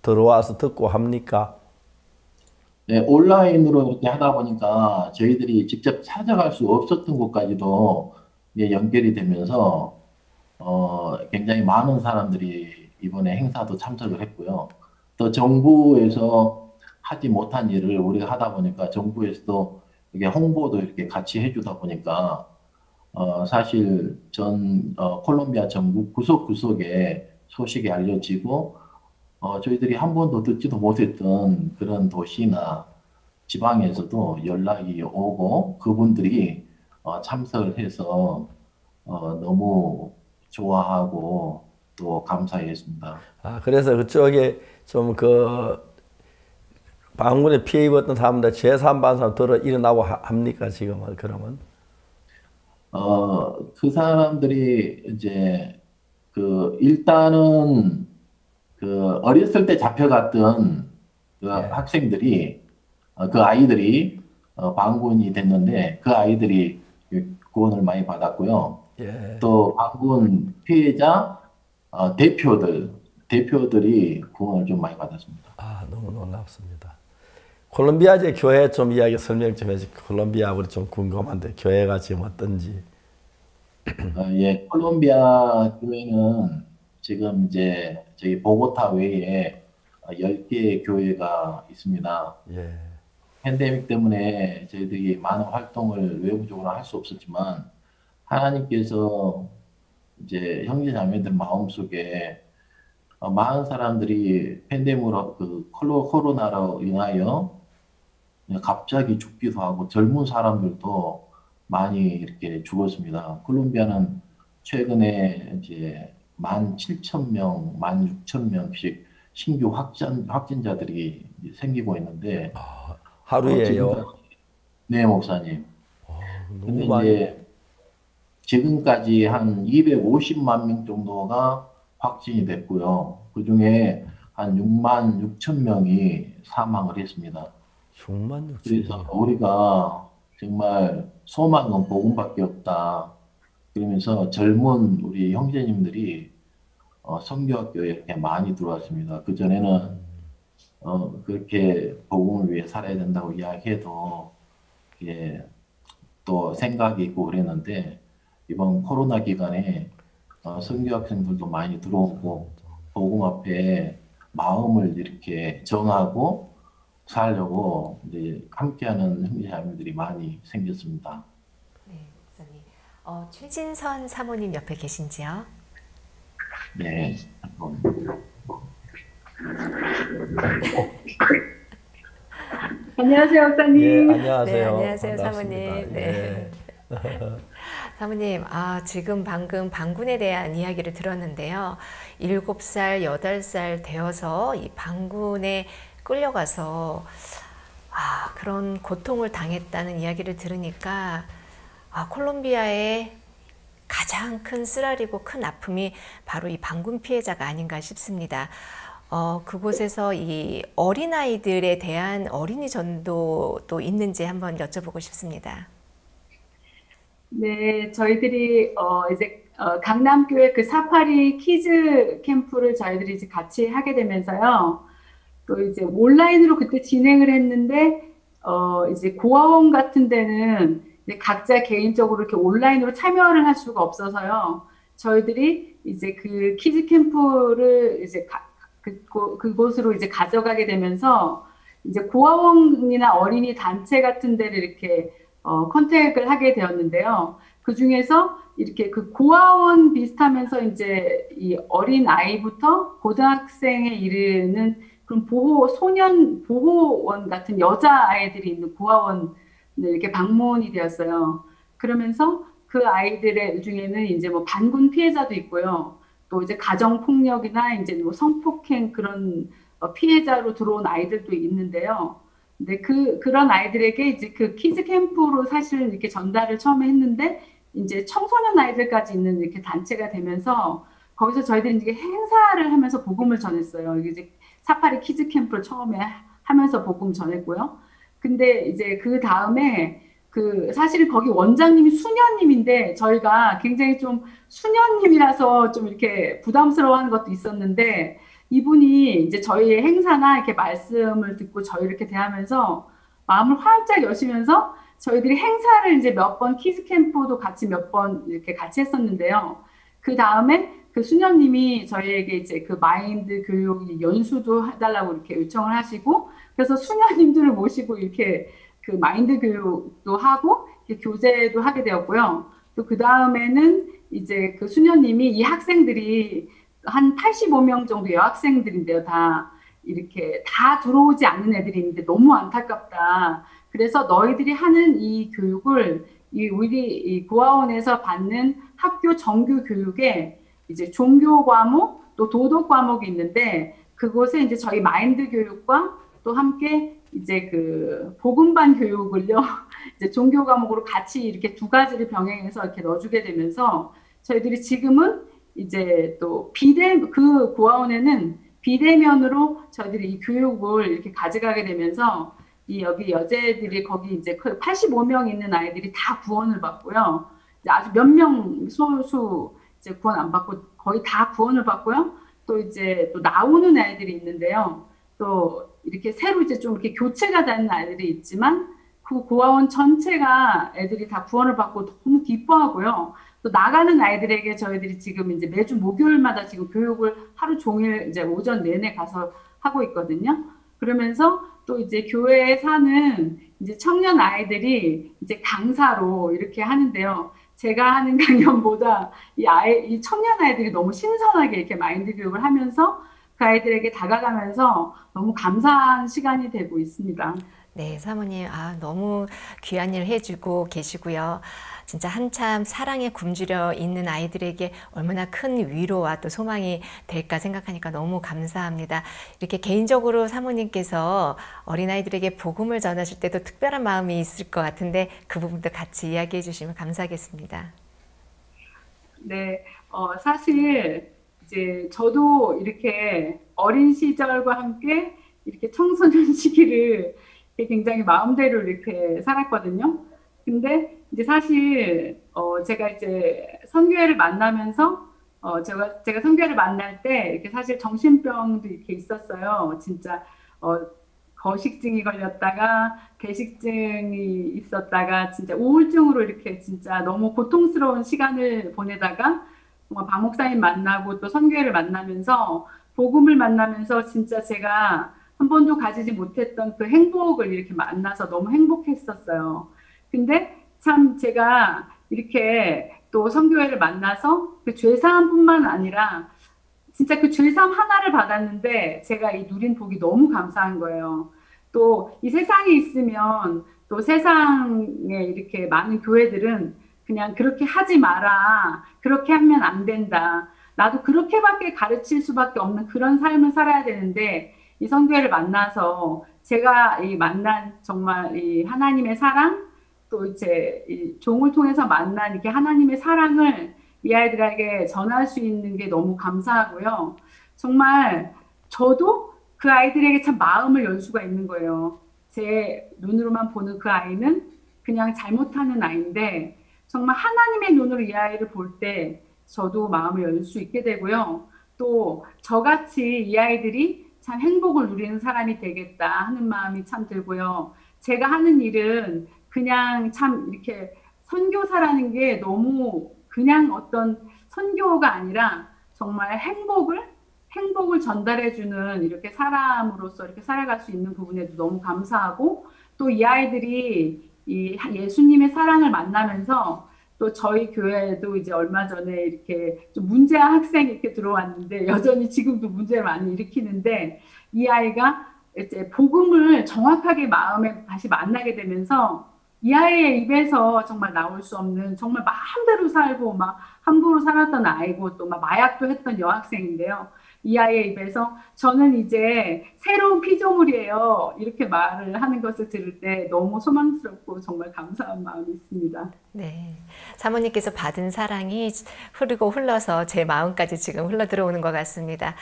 들어와서 듣고 합니까? 네, 온라인으로 이렇게 하다 보니까 저희들이 직접 찾아갈 수 없었던 곳까지도 이제 연결이 되면서 어, 굉장히 많은 사람들이 이번에 행사도 참석을 했고요. 또 정부에서 하지 못한 일을 우리가 하다 보니까 정부에서도 이게 홍보도 이렇게 같이 해주다 보니까 어, 사실 전 어, 콜롬비아 전국 구석구석에 소식이 알려지고 어, 저희들이 한 번도 듣지도 못했던 그런 도시나 지방에서도 연락이 오고 그분들이 어, 참석을 해서 어, 너무 좋아하고 또 감사했습니다. 아, 그래서 그쪽에 좀그 방문에 피해 입었던 사람들 제3반 사람 들어 일어나고 하- 합니까 지금은 그러면? 어, 그 사람들이 이제 그 일단은 그 어렸을 때 잡혀갔던 그 학생들이 어, 그 아이들이 어, 방군이 됐는데 그 아이들이 구원을 많이 받았고요. 예. 또 방군 피해자 어, 대표들 대표들이 구원을 좀 많이 받았습니다. 아 너무 놀랍습니다. 콜롬비아 이제 교회 좀 이야기 설명 좀 해주세요. 콜롬비아 우리 좀 궁금한데 교회가 지금 어떤지. 어, [clears throat] 예, 콜롬비아 교회는 지금 이제 저희 보고타 외에 어, 10개의 교회가 있습니다. 예. 팬데믹 때문에 저희들이 많은 활동을 외부적으로 할 수 없었지만 하나님께서 이제 형제 자매들 마음속에 어, 많은 사람들이 팬데믹으로 그 코로나로 인하여 갑자기 죽기도 하고 젊은 사람들도 많이 이렇게 죽었습니다. 콜롬비아는 최근에 이제 만 7천 명, 만 6천 명씩 신규 확진 확진자들이 생기고 있는데 하루에요? 어, 네, 목사님. 근데 많이- 이제 지금까지 한 250만 명 정도가 확진이 됐고요. 그 중에 한 6만 6천 명이 사망을 했습니다. 6만 6천 그래서 우리가 정말 소망은 복음밖에 없다. 그러면서 젊은 우리 형제님들이 어, 성교학교에 이렇게 많이 들어왔습니다. 그 전에는 어, 그렇게 복음을 위해 살아야 된다고 이야기해도 이게 또 생각이 있고 그랬는데 이번 코로나 기간에 어, 성교학생들도 많이 들어오고 복음 앞에 마음을 이렇게 정하고 살려고 이제 함께하는 형제자매들이 많이 생겼습니다. 어, 최진선 사모님 옆에 계신지요? 네. 안녕하세요, 목사님. 예, 안녕하세요. 네, 안녕하세요, 반갑습니다. 사모님. 네. 예. [laughs] 사모님, 아, 지금 방금 방군에 대한 이야기를 들었는데요. 7살, 8살 되어서 이 방군에 끌려가서 아, 그런 고통을 당했다는 이야기를 들으니까 아, 콜롬비아의 가장 큰 쓰라리고 큰 아픔이 바로 이 방군 피해자가 아닌가 싶습니다. 어, 그곳에서 이 어린아이들에 대한 어린이 전도도 있는지 한번 여쭤보고 싶습니다. 네, 저희들이 어 이제 어 강남교회 그 사파리 키즈 캠프를 저희들이 이제 같이 하게 되면서요. 또 이제 온라인으로 그때 진행을 했는데 어 이제 고아원 같은 데는 이제 각자 개인적으로 이렇게 온라인으로 참여를 할 수가 없어서요. 저희들이 이제 그 키즈 캠프를 이제 가, 그, 그곳으로 이제 가져가게 되면서 이제 고아원이나 어린이 단체 같은 데를 이렇게 어, contact을 하게 되었는데요. 그 중에서 이렇게 그 고아원 비슷하면서 이제 이 어린 아이부터 고등학생에 이르는 그런 보호, 소년 보호원 같은 여자 아이들이 있는 고아원을 이렇게 방문이 되었어요. 그러면서 그 아이들의 중에는 이제 뭐 반군 피해자도 있고요. 또 이제 가정 폭력이나 이제 뭐 성폭행 그런 어, 피해자로 들어온 아이들도 있는데요. 근데 그 그런 아이들에게 이제 그 키즈 캠프로 사실은 이렇게 전달을 처음에 했는데 이제 청소년 아이들까지 있는 이렇게 단체가 되면서 거기서 저희들이 이제 행사를 하면서 복음을 전했어요. 이제 사파리 키즈 캠프를 처음에 하면서 복음 전했고요. 근데 이제 그 다음에 그 사실은 거기 원장님이 수녀님인데 저희가 굉장히 좀 수녀님이라서 좀 이렇게 부담스러워하는 것도 있었는데 이분이 이제 저희의 행사나 이렇게 말씀을 듣고 저희 이렇게 대하면서 마음을 활짝 여시면서 저희들이 행사를 이제 몇 번 키즈 캠프도 같이 몇 번 이렇게 같이 했었는데요. 그 다음에 그 수녀님이 저희에게 이제 그 마인드 교육 연수도 해달라고 이렇게 요청을 하시고 그래서 수녀님들을 모시고 이렇게 그 마인드 교육도 하고 교재도 하게 되었고요. 또 그 다음에는 이제 그 수녀님이 이 학생들이 한 85명 정도 여학생들인데요. 다 이렇게 다 들어오지 않는 애들이 있는데 너무 안타깝다. 그래서 너희들이 하는 이 교육을 이 우리 이 고아원에서 받는 학교 정규 교육에 이제 종교 과목 또 도덕 과목이 있는데 그곳에 이제 저희 마인드 교육과 또 함께 이제 그 복음반 교육을요 [laughs] 이제 종교 과목으로 같이 이렇게 두 가지를 병행해서 이렇게 넣어주게 되면서 저희들이 지금은 이제 또 비대 그 고아원에는 비대면으로 저희들이 이 교육을 이렇게 가져가게 되면서 이 여기 여자애들이 거기 이제 85명 그 있는 아이들이 다 구원을 받고요. 아주 몇 명 소수 이제 구원 안 받고 거의 다 구원을 받고요. 또 이제 또 나오는 아이들이 있는데요. 또 이렇게 새로 이제 좀 이렇게 교체가 되는 아이들이 있지만 그 고아원 전체가 애들이 다 구원을 받고 너무 기뻐하고요. 또 나가는 아이들에게 저희들이 지금 이제 매주 목요일마다 지금 교육을 하루 종일 이제 오전 내내 가서 하고 있거든요. 그러면서 또 이제 교회에 사는 이제 청년 아이들이 이제 강사로 이렇게 하는데요. 제가 하는 강연보다 이 아이, 이 청년 아이들이 너무 신선하게 이렇게 마인드 교육을 하면서 그 아이들에게 다가가면서 너무 감사한 시간이 되고 있습니다. 네, 사모님, 아, 너무 귀한 일 해주고 계시고요. 진짜 한참 사랑에 굶주려 있는 아이들에게 얼마나 큰 위로와 또 소망이 될까 생각하니까 너무 감사합니다. 이렇게 개인적으로 사모님께서 어린아이들에게 복음을 전하실 때도 특별한 마음이 있을 것 같은데 그 부분도 같이 이야기해 주시면 감사하겠습니다. 네, 어, 사실 이제 저도 이렇게 어린 시절과 함께 이렇게 청소년 [laughs] 시기를 굉장히 마음대로 이렇게 살았거든요. 근데 이제 사실 어 제가 이제 선교회를 만나면서 어 제가 제가 선교회를 만날 때 이렇게 사실 정신병도 이렇게 있었어요. 진짜 어 거식증이 걸렸다가 배식증이 있었다가 진짜 우울증으로 이렇게 진짜 너무 고통스러운 시간을 보내다가 정말 박 목사님 만나고 또 선교회를 만나면서 복음을 만나면서 진짜 제가 한 번도 가지지 못했던 그 행복을 이렇게 만나서 너무 행복했었어요. 근데 참 제가 이렇게 또 성교회를 만나서 그 죄사함뿐만 아니라 진짜 그 죄사함 하나를 받았는데 제가 이 누린 복이 너무 감사한 거예요. 또 이 세상에 있으면 또 세상에 이렇게 많은 교회들은 그냥 그렇게 하지 마라. 그렇게 하면 안 된다. 나도 그렇게밖에 가르칠 수밖에 없는 그런 삶을 살아야 되는데 이 성교회를 만나서 제가 이 만난 정말 이 하나님의 사랑 또 이제 이 종을 통해서 만난 이렇게 하나님의 사랑을 이 아이들에게 전할 수 있는 게 너무 감사하고요. 정말 저도 그 아이들에게 참 마음을 열 수가 있는 거예요. 제 눈으로만 보는 그 아이는 그냥 잘못하는 아이인데 정말 하나님의 눈으로 이 아이를 볼 때 저도 마음을 열 수 있게 되고요. 또 저같이 이 아이들이 참 행복을 누리는 사람이 되겠다 하는 마음이 참 들고요. 제가 하는 일은 그냥 참 이렇게 선교사라는 게 너무 그냥 어떤 선교가 아니라 정말 행복을 행복을 전달해주는 이렇게 사람으로서 이렇게 살아갈 수 있는 부분에도 너무 감사하고 또 이 아이들이 이 예수님의 사랑을 만나면서 또 저희 교회에도 이제 얼마 전에 이렇게 좀 문제아 학생이 이렇게 들어왔는데 여전히 지금도 문제를 많이 일으키는데 이 아이가 이제 복음을 정확하게 마음에 다시 만나게 되면서 이 아이의 입에서 정말 나올 수 없는 정말 마음대로 살고 막 함부로 살았던 아이고 또 막 마약도 했던 여학생인데요. 이 아이의 입에서 저는 이제 새로운 피조물이에요. 이렇게 말을 하는 것을 들을 때 너무 소망스럽고 정말 감사한 마음이 있습니다. 네. 사모님께서 받은 사랑이 흐르고 흘러서 제 마음까지 지금 흘러 들어오는 것 같습니다.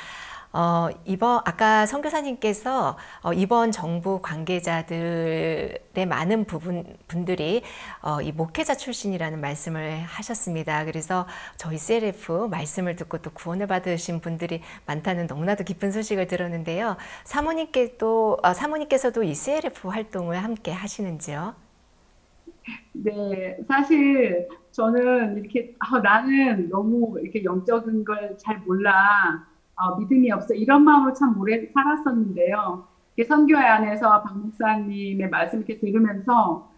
어, 이번 아까 선교사님께서 어, 이번 정부 관계자들의 많은 부분 분들이 어, 이 목회자 출신이라는 말씀을 하셨습니다. 그래서 저희 CLF 말씀을 듣고 또 구원을 받으신 분들이 많다는 너무나도 기쁜 소식을 들었는데요. 사모님께 또 어, 사모님께서도 이 CLF 활동을 함께 하시는지요? 네, 사실 저는 이렇게 아, 나는 너무 이렇게 영적인 걸 잘 몰라, 어, 믿음이 없어 이런 마음으로 참 오래 살았었는데요. 선교회 안에서 박 목사님의 말씀 이렇게 들으면서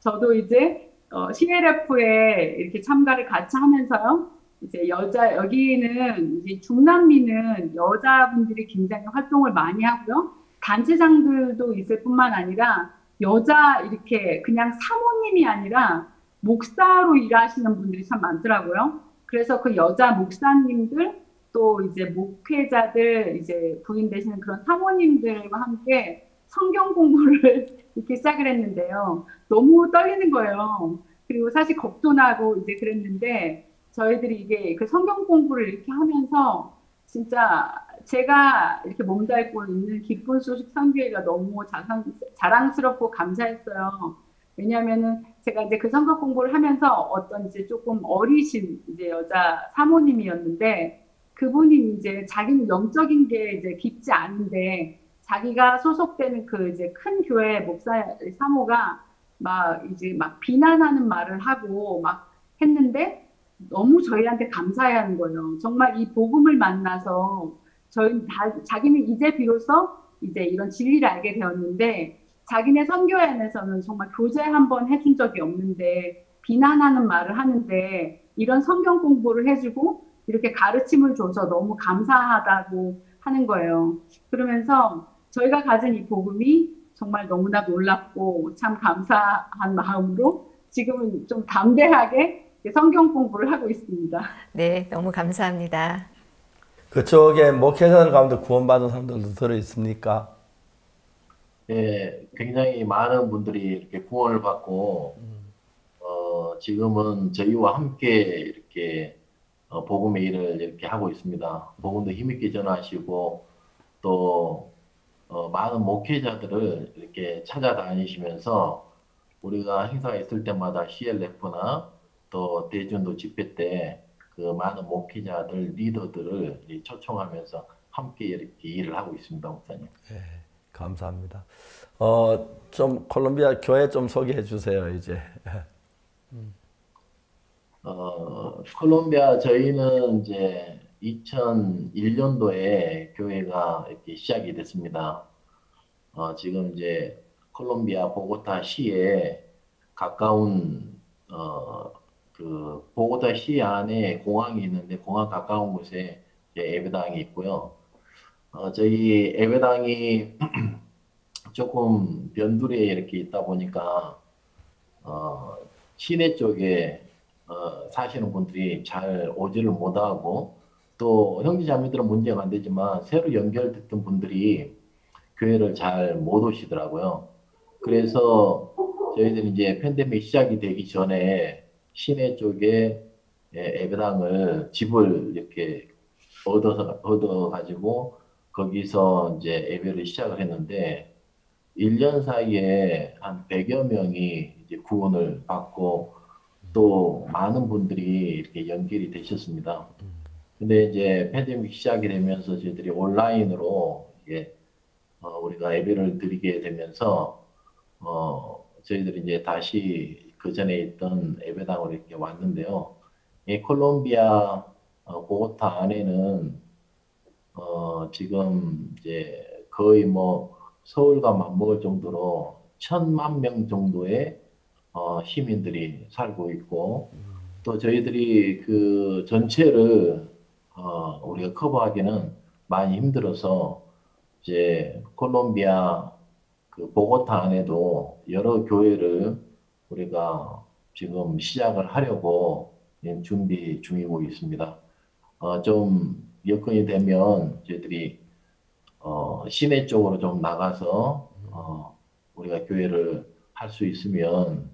저도 이제 어, CLF에 이렇게 참가를 같이 하면서요. 이제 여자 여기는 이제 중남미는 여자분들이 굉장히 활동을 많이 하고요. 단체장들도 있을 뿐만 아니라 여자 이렇게 그냥 사모님이 아니라 목사로 일하시는 분들이 참 많더라고요. 그래서 그 여자 목사님들 또 이제 목회자들 이제 부인 되시는 그런 사모님들과 함께 성경 공부를 [laughs] 이렇게 시작을 했는데요. 너무 떨리는 거예요. 그리고 사실 겁도 나고 이제 그랬는데 저희들이 이게 그 성경 공부를 이렇게 하면서 진짜 제가 이렇게 몸담고 있는 기쁜 소식 선교회가 너무 자상, 자랑스럽고 감사했어요. 왜냐하면은 제가 이제 그 성경 공부를 하면서 어떤 이제 조금 어리신 이제 여자 사모님이었는데 그분이 이제 자기는 영적인 게 이제 깊지 않은데 자기가 소속되는 그 이제 큰 교회 목사 사모가 막 이제 막 비난하는 말을 하고 막 했는데 너무 저희한테 감사해 하는 거예요. 정말 이 복음을 만나서 저희 다, 자기는 이제 비로소 이제 이런 진리를 알게 되었는데 자기네 선교회 안에서는 정말 교제 한 번 해준 적이 없는데 비난하는 말을 하는데 이런 성경 공부를 해주고 이렇게 가르침을 줘서 너무 감사하다고 하는 거예요. 그러면서 저희가 가진 이 복음이 정말 너무나 놀랍고 참 감사한 마음으로 지금은 좀 담대하게 성경 공부를 하고 있습니다. 네, 너무 감사합니다. 그쪽에 목회자들 가운데 구원받은 사람들도 들어 있습니까? 예, 굉장히 많은 분들이 이렇게 구원을 받고 어, 지금은 저희와 함께 이렇게 어, 복음의 일을 이렇게 하고 있습니다. 복음도 힘있게 전하시고 또 어, 많은 목회자들을 이렇게 찾아다니시면서 우리가 행사가 있을 때마다 CLF나 또 대전도 집회 때 그 많은 목회자들, 리더들을 초청하면서 함께 이렇게 일을 하고 있습니다, 목사님. 네, 감사합니다. 어, 좀 콜롬비아 교회 좀 소개해 주세요, 이제. 어, 콜롬비아 저희는 이제 2001년도에 교회가 이렇게 시작이 됐습니다. 어, 지금 이제 콜롬비아 보고타 시에 가까운 어, 그 보고다 시 안에 공항이 있는데 공항 가까운 곳에 예배당이 있고요. 어, 저희 예배당이 [clears throat] 조금 변두리에 이렇게 있다 보니까 어, 시내 쪽에 어, 사시는 분들이 잘 오지를 못하고 또 형제자매들은 문제가 안 되지만 새로 연결됐던 분들이 교회를 잘 못 오시더라고요. 그래서 저희들이 이제 팬데믹 시작이 되기 전에 시내 쪽에 예, 예배당을 집을 이렇게 얻어서 얻어 가지고 거기서 이제 예배를 시작을 했는데 1년 사이에 한 100여 명이 이제 구원을 받고 또 많은 분들이 이렇게 연결이 되셨습니다. 근데 이제 팬데믹 시작이 되면서 저희들이 온라인으로 이게 어 우리가 예배를 드리게 되면서 어 저희들이 이제 다시 그 전에 있던 에베당으로 이렇게 왔는데요. 이 콜롬비아 어, 보고타 안에는 어, 지금 이제 거의 뭐 서울과 맞먹을 정도로 천만 명 정도의 어, 시민들이 살고 있고 또 저희들이 그 전체를 어, 우리가 커버하기는 많이 힘들어서 이제 콜롬비아 그 보고타 안에도 여러 교회를 우리가 지금 시작을 하려고 준비 중이고 있습니다. 어, 좀 여건이 되면 저희들이 어, 시내 쪽으로 좀 나가서 어, 우리가 교회를 할 수 있으면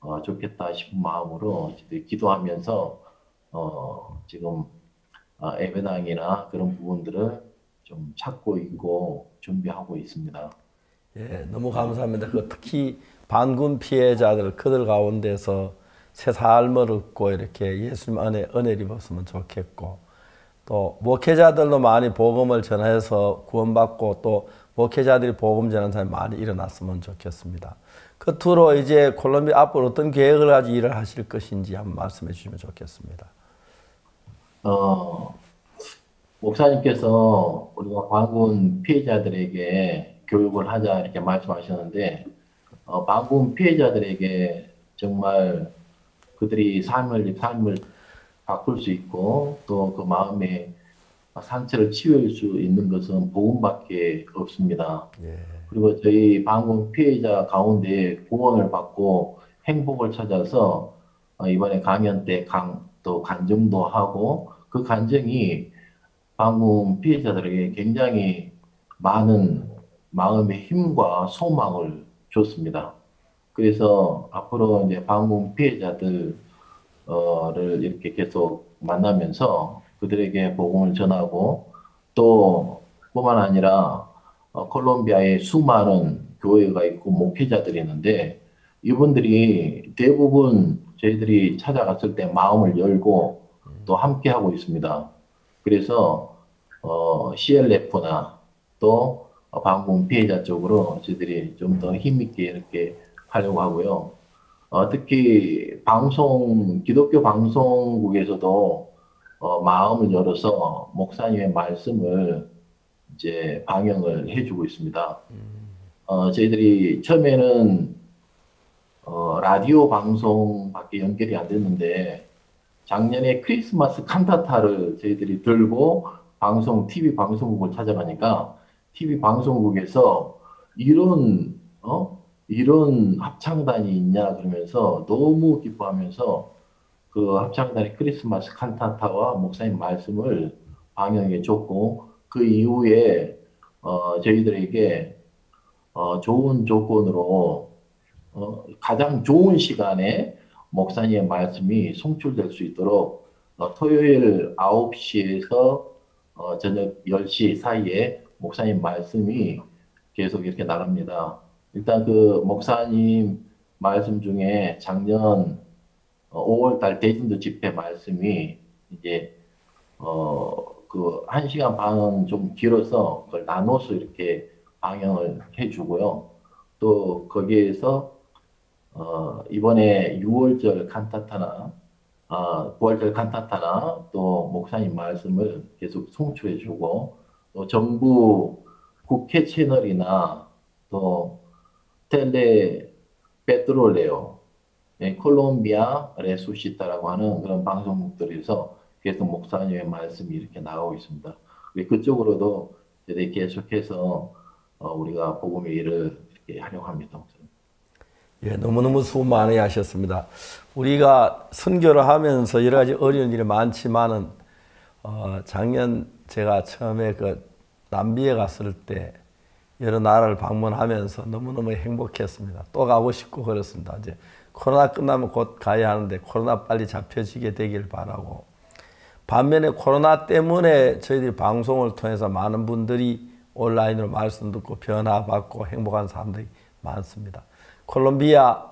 어, 좋겠다 싶은 마음으로 기도하면서 어, 지금 어, 예배당이나 그런 부분들을 좀 찾고 있고 준비하고 있습니다. 예, 너무 감사합니다. 그 특히 반군 피해자들 그들 가운데서 새 삶을 얻고 이렇게 예수님 안에 은혜를 입었으면 좋겠고 또 목회자들도 많이 복음을 전해서 구원받고 또 목회자들이 복음 전하는 사람이 많이 일어났으면 좋겠습니다. 끝으로 이제 콜롬비아 앞으로 어떤 계획을 가지고 일을 하실 것인지 한번 말씀해 주시면 좋겠습니다. 어, 목사님께서 우리가 반군 피해자들에게 교육을 하자 이렇게 말씀하셨는데 어, 반군 피해자들에게 정말 그들이 삶을 삶을 바꿀 수 있고 또 그 마음에 상처를 치유할 수 있는 것은 복음밖에 없습니다. 예. 그리고 저희 방금 피해자 가운데 구원을 받고 행복을 찾아서 어, 이번에 강연 때 강, 또 간증도 하고 그 간증이 방금 피해자들에게 굉장히 많은 마음의 힘과 소망을 줬습니다. 그래서 앞으로 이제 방금 피해자들을 이렇게 계속 만나면서 그들에게 복음을 전하고 또 뿐만 아니라 어, 콜롬비아에 수많은 교회가 있고 목회자들이 있는데 이분들이 대부분 저희들이 찾아갔을 때 마음을 열고 또 함께 하고 있습니다. 그래서 어, CLF나 또 방문 피해자 쪽으로 저희들이 좀 더 힘있게 이렇게 하려고 하고요. 어, 특히 방송 기독교 방송국에서도 어, 마음을 열어서 목사님의 말씀을 이제 방영을 해주고 있습니다. 어, 저희들이 처음에는 어, 라디오 방송밖에 연결이 안 됐는데 작년에 크리스마스 칸타타를 저희들이 들고 방송 TV 방송국을 찾아가니까 TV 방송국에서 이런 어 이런 합창단이 있냐 그러면서 너무 기뻐하면서 그 합창단의 크리스마스 칸타타와 목사님 말씀을 방영해 줬고 그 이후에 어, 저희들에게 어, 좋은 조건으로 어, 가장 좋은 시간에 목사님의 말씀이 송출될 수 있도록 어, 토요일 9시에서 어, 저녁 10시 사이에 목사님 말씀이 계속 이렇게 나갑니다. 일단 그 목사님 말씀 중에 작년 5월달 어, 대진도 집회 말씀이 이제 어 그 1시간 반은 좀 길어서 그걸 나눠서 이렇게 방영을 해주고요. 또 거기에서 어 이번에 6월절 칸타타나 아, 9월절 칸타타나 또 목사님 말씀을 계속 송출해주고 또 정부 국회 채널이나 또 텔레 페트롤레오 네, 콜롬비아 레수시타라고 하는 그런 방송국들에서 계속 목사님의 말씀이 이렇게 나오고 있습니다. 그쪽으로도 저희 계속해서 어, 우리가 복음의 일을 이렇게 하려고 합니다. 예, 너무너무 수고 많이 하셨습니다. 우리가 선교를 하면서 여러 가지 어려운 일이 많지만은 어, 작년 제가 처음에 그 남비에 갔을 때 여러 나라를 방문하면서 너무너무 행복했습니다. 또 가고 싶고 그렇습니다. 이제 코로나 끝나면 곧 가야 하는데 코로나 빨리 잡혀지게 되길 바라고. 반면에 코로나 때문에 저희들이 방송을 통해서 많은 분들이 온라인으로 말씀 듣고 변화받고 행복한 사람들이 많습니다. 콜롬비아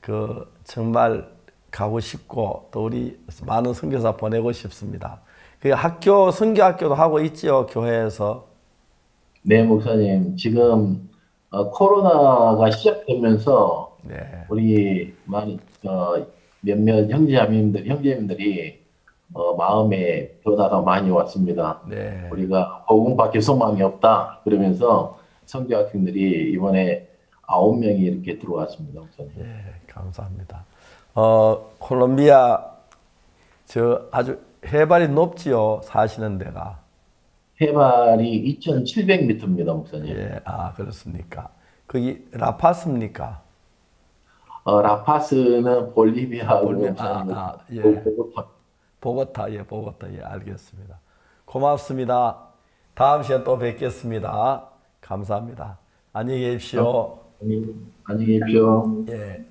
그 정말 가고 싶고 또 우리 많은 선교사 보내고 싶습니다. 그 학교 선교학교도 하고 있지요 교회에서. 네 목사님 지금 어, 코로나가 시작되면서 네. 우리 많이 어, 몇몇 형제자매님들 형제님들이 어, 마음에 변화가 많이 왔습니다. 네. 우리가 복음밖에 소망이 없다 그러면서 성교학생들이 이번에 아홉 명이 이렇게 들어왔습니다, 목사님. 예, 감사합니다. 어, 콜롬비아 저 아주 해발이 높지요, 사시는 데가. 해발이 2,700m입니다, 목사님. 예, 아 그렇습니까? 거기 라파스입니까? 어, 라파스는 볼리비아고 볼리, 아, 아, 예. 보고타. 예, 보고타, 예, 알겠습니다. 고맙습니다. 다음 시간 또 뵙겠습니다. 감사합니다. 안녕히 계십시오. 안녕히 계십시오. 예.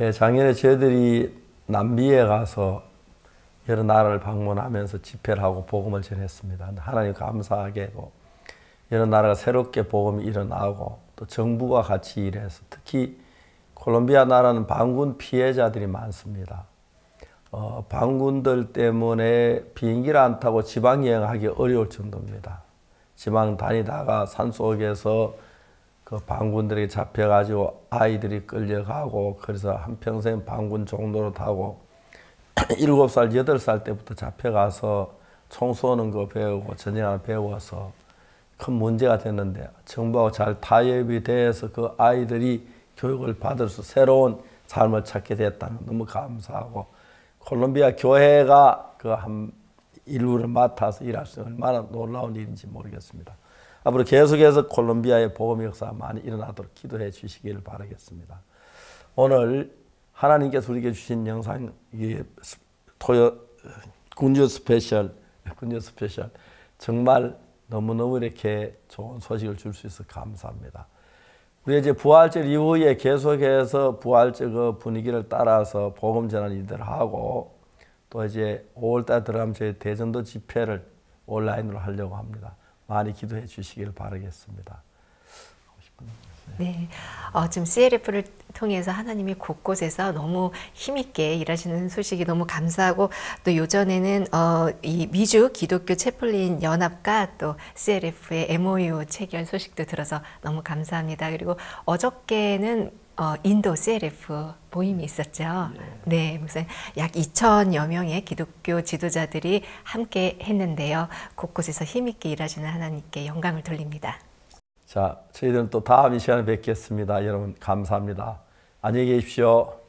예, 작년에 저희들이 남미에 가서 여러 나라를 방문하면서 집회를 하고 복음을 전했습니다. 하나님 감사하게도 여러 나라가 새롭게 복음이 일어나고 또 정부가 같이 일해서 특히 콜롬비아 나라는 반군 피해자들이 많습니다. 어, 반군들 때문에 비행기를 안 타고 지방 여행하기 어려울 정도입니다. 지방 다니다가 산 속에서 그 반군들에게 잡혀가지고 아이들이 끌려가고 그래서 한평생 반군 종로로 타고 [clears throat] 일곱 살 여덟 살 때부터 잡혀가서 총 쏘는 거 배우고 전쟁을 배워서 큰 문제가 됐는데 정부하고 잘 타협이 돼서 그 아이들이 교육을 받을 수 새로운 삶을 찾게 됐다는 너무 감사하고 콜롬비아 교회가 그 한 일부를 맡아서 일할 수 얼마나 놀라운 일인지 모르겠습니다. 앞으로 계속해서 콜롬비아의 복음 역사가 많이 일어나도록 기도해 주시기를 바라겠습니다. 오늘 하나님께서 우리에게 주신 영상 토요 굿뉴스 스페셜 굿뉴스 스페셜 정말 너무너무 이렇게 좋은 소식을 줄 수 있어 감사합니다. 우리 이제 부활절 이후에 계속해서 부활절 그 분위기를 따라서 복음 전환 일들 하고 또 이제 5월달 들어가면 저희 대전도 집회를 온라인으로 하려고 합니다. 많이 기도해 주시길 바라겠습니다. 네, 어, 지금 CLF를 통해서 하나님이 곳곳에서 너무 힘있게 일하시는 소식이 너무 감사하고 또 요전에는 어, 이 미주 기독교 채플린 연합과 또 CLF의 MOU 체결 소식도 들어서 너무 감사합니다. 그리고 어저께는 어, 인도 CLF 모임이 있었죠. 네, 무슨 약 2천여 명의 기독교 지도자들이 함께 했는데요. 곳곳에서 힘있게 일하시는 하나님께 영광을 돌립니다. 자, 저희들은 또 다음 이 시간에 뵙겠습니다. 여러분 감사합니다. 안녕히 계십시오.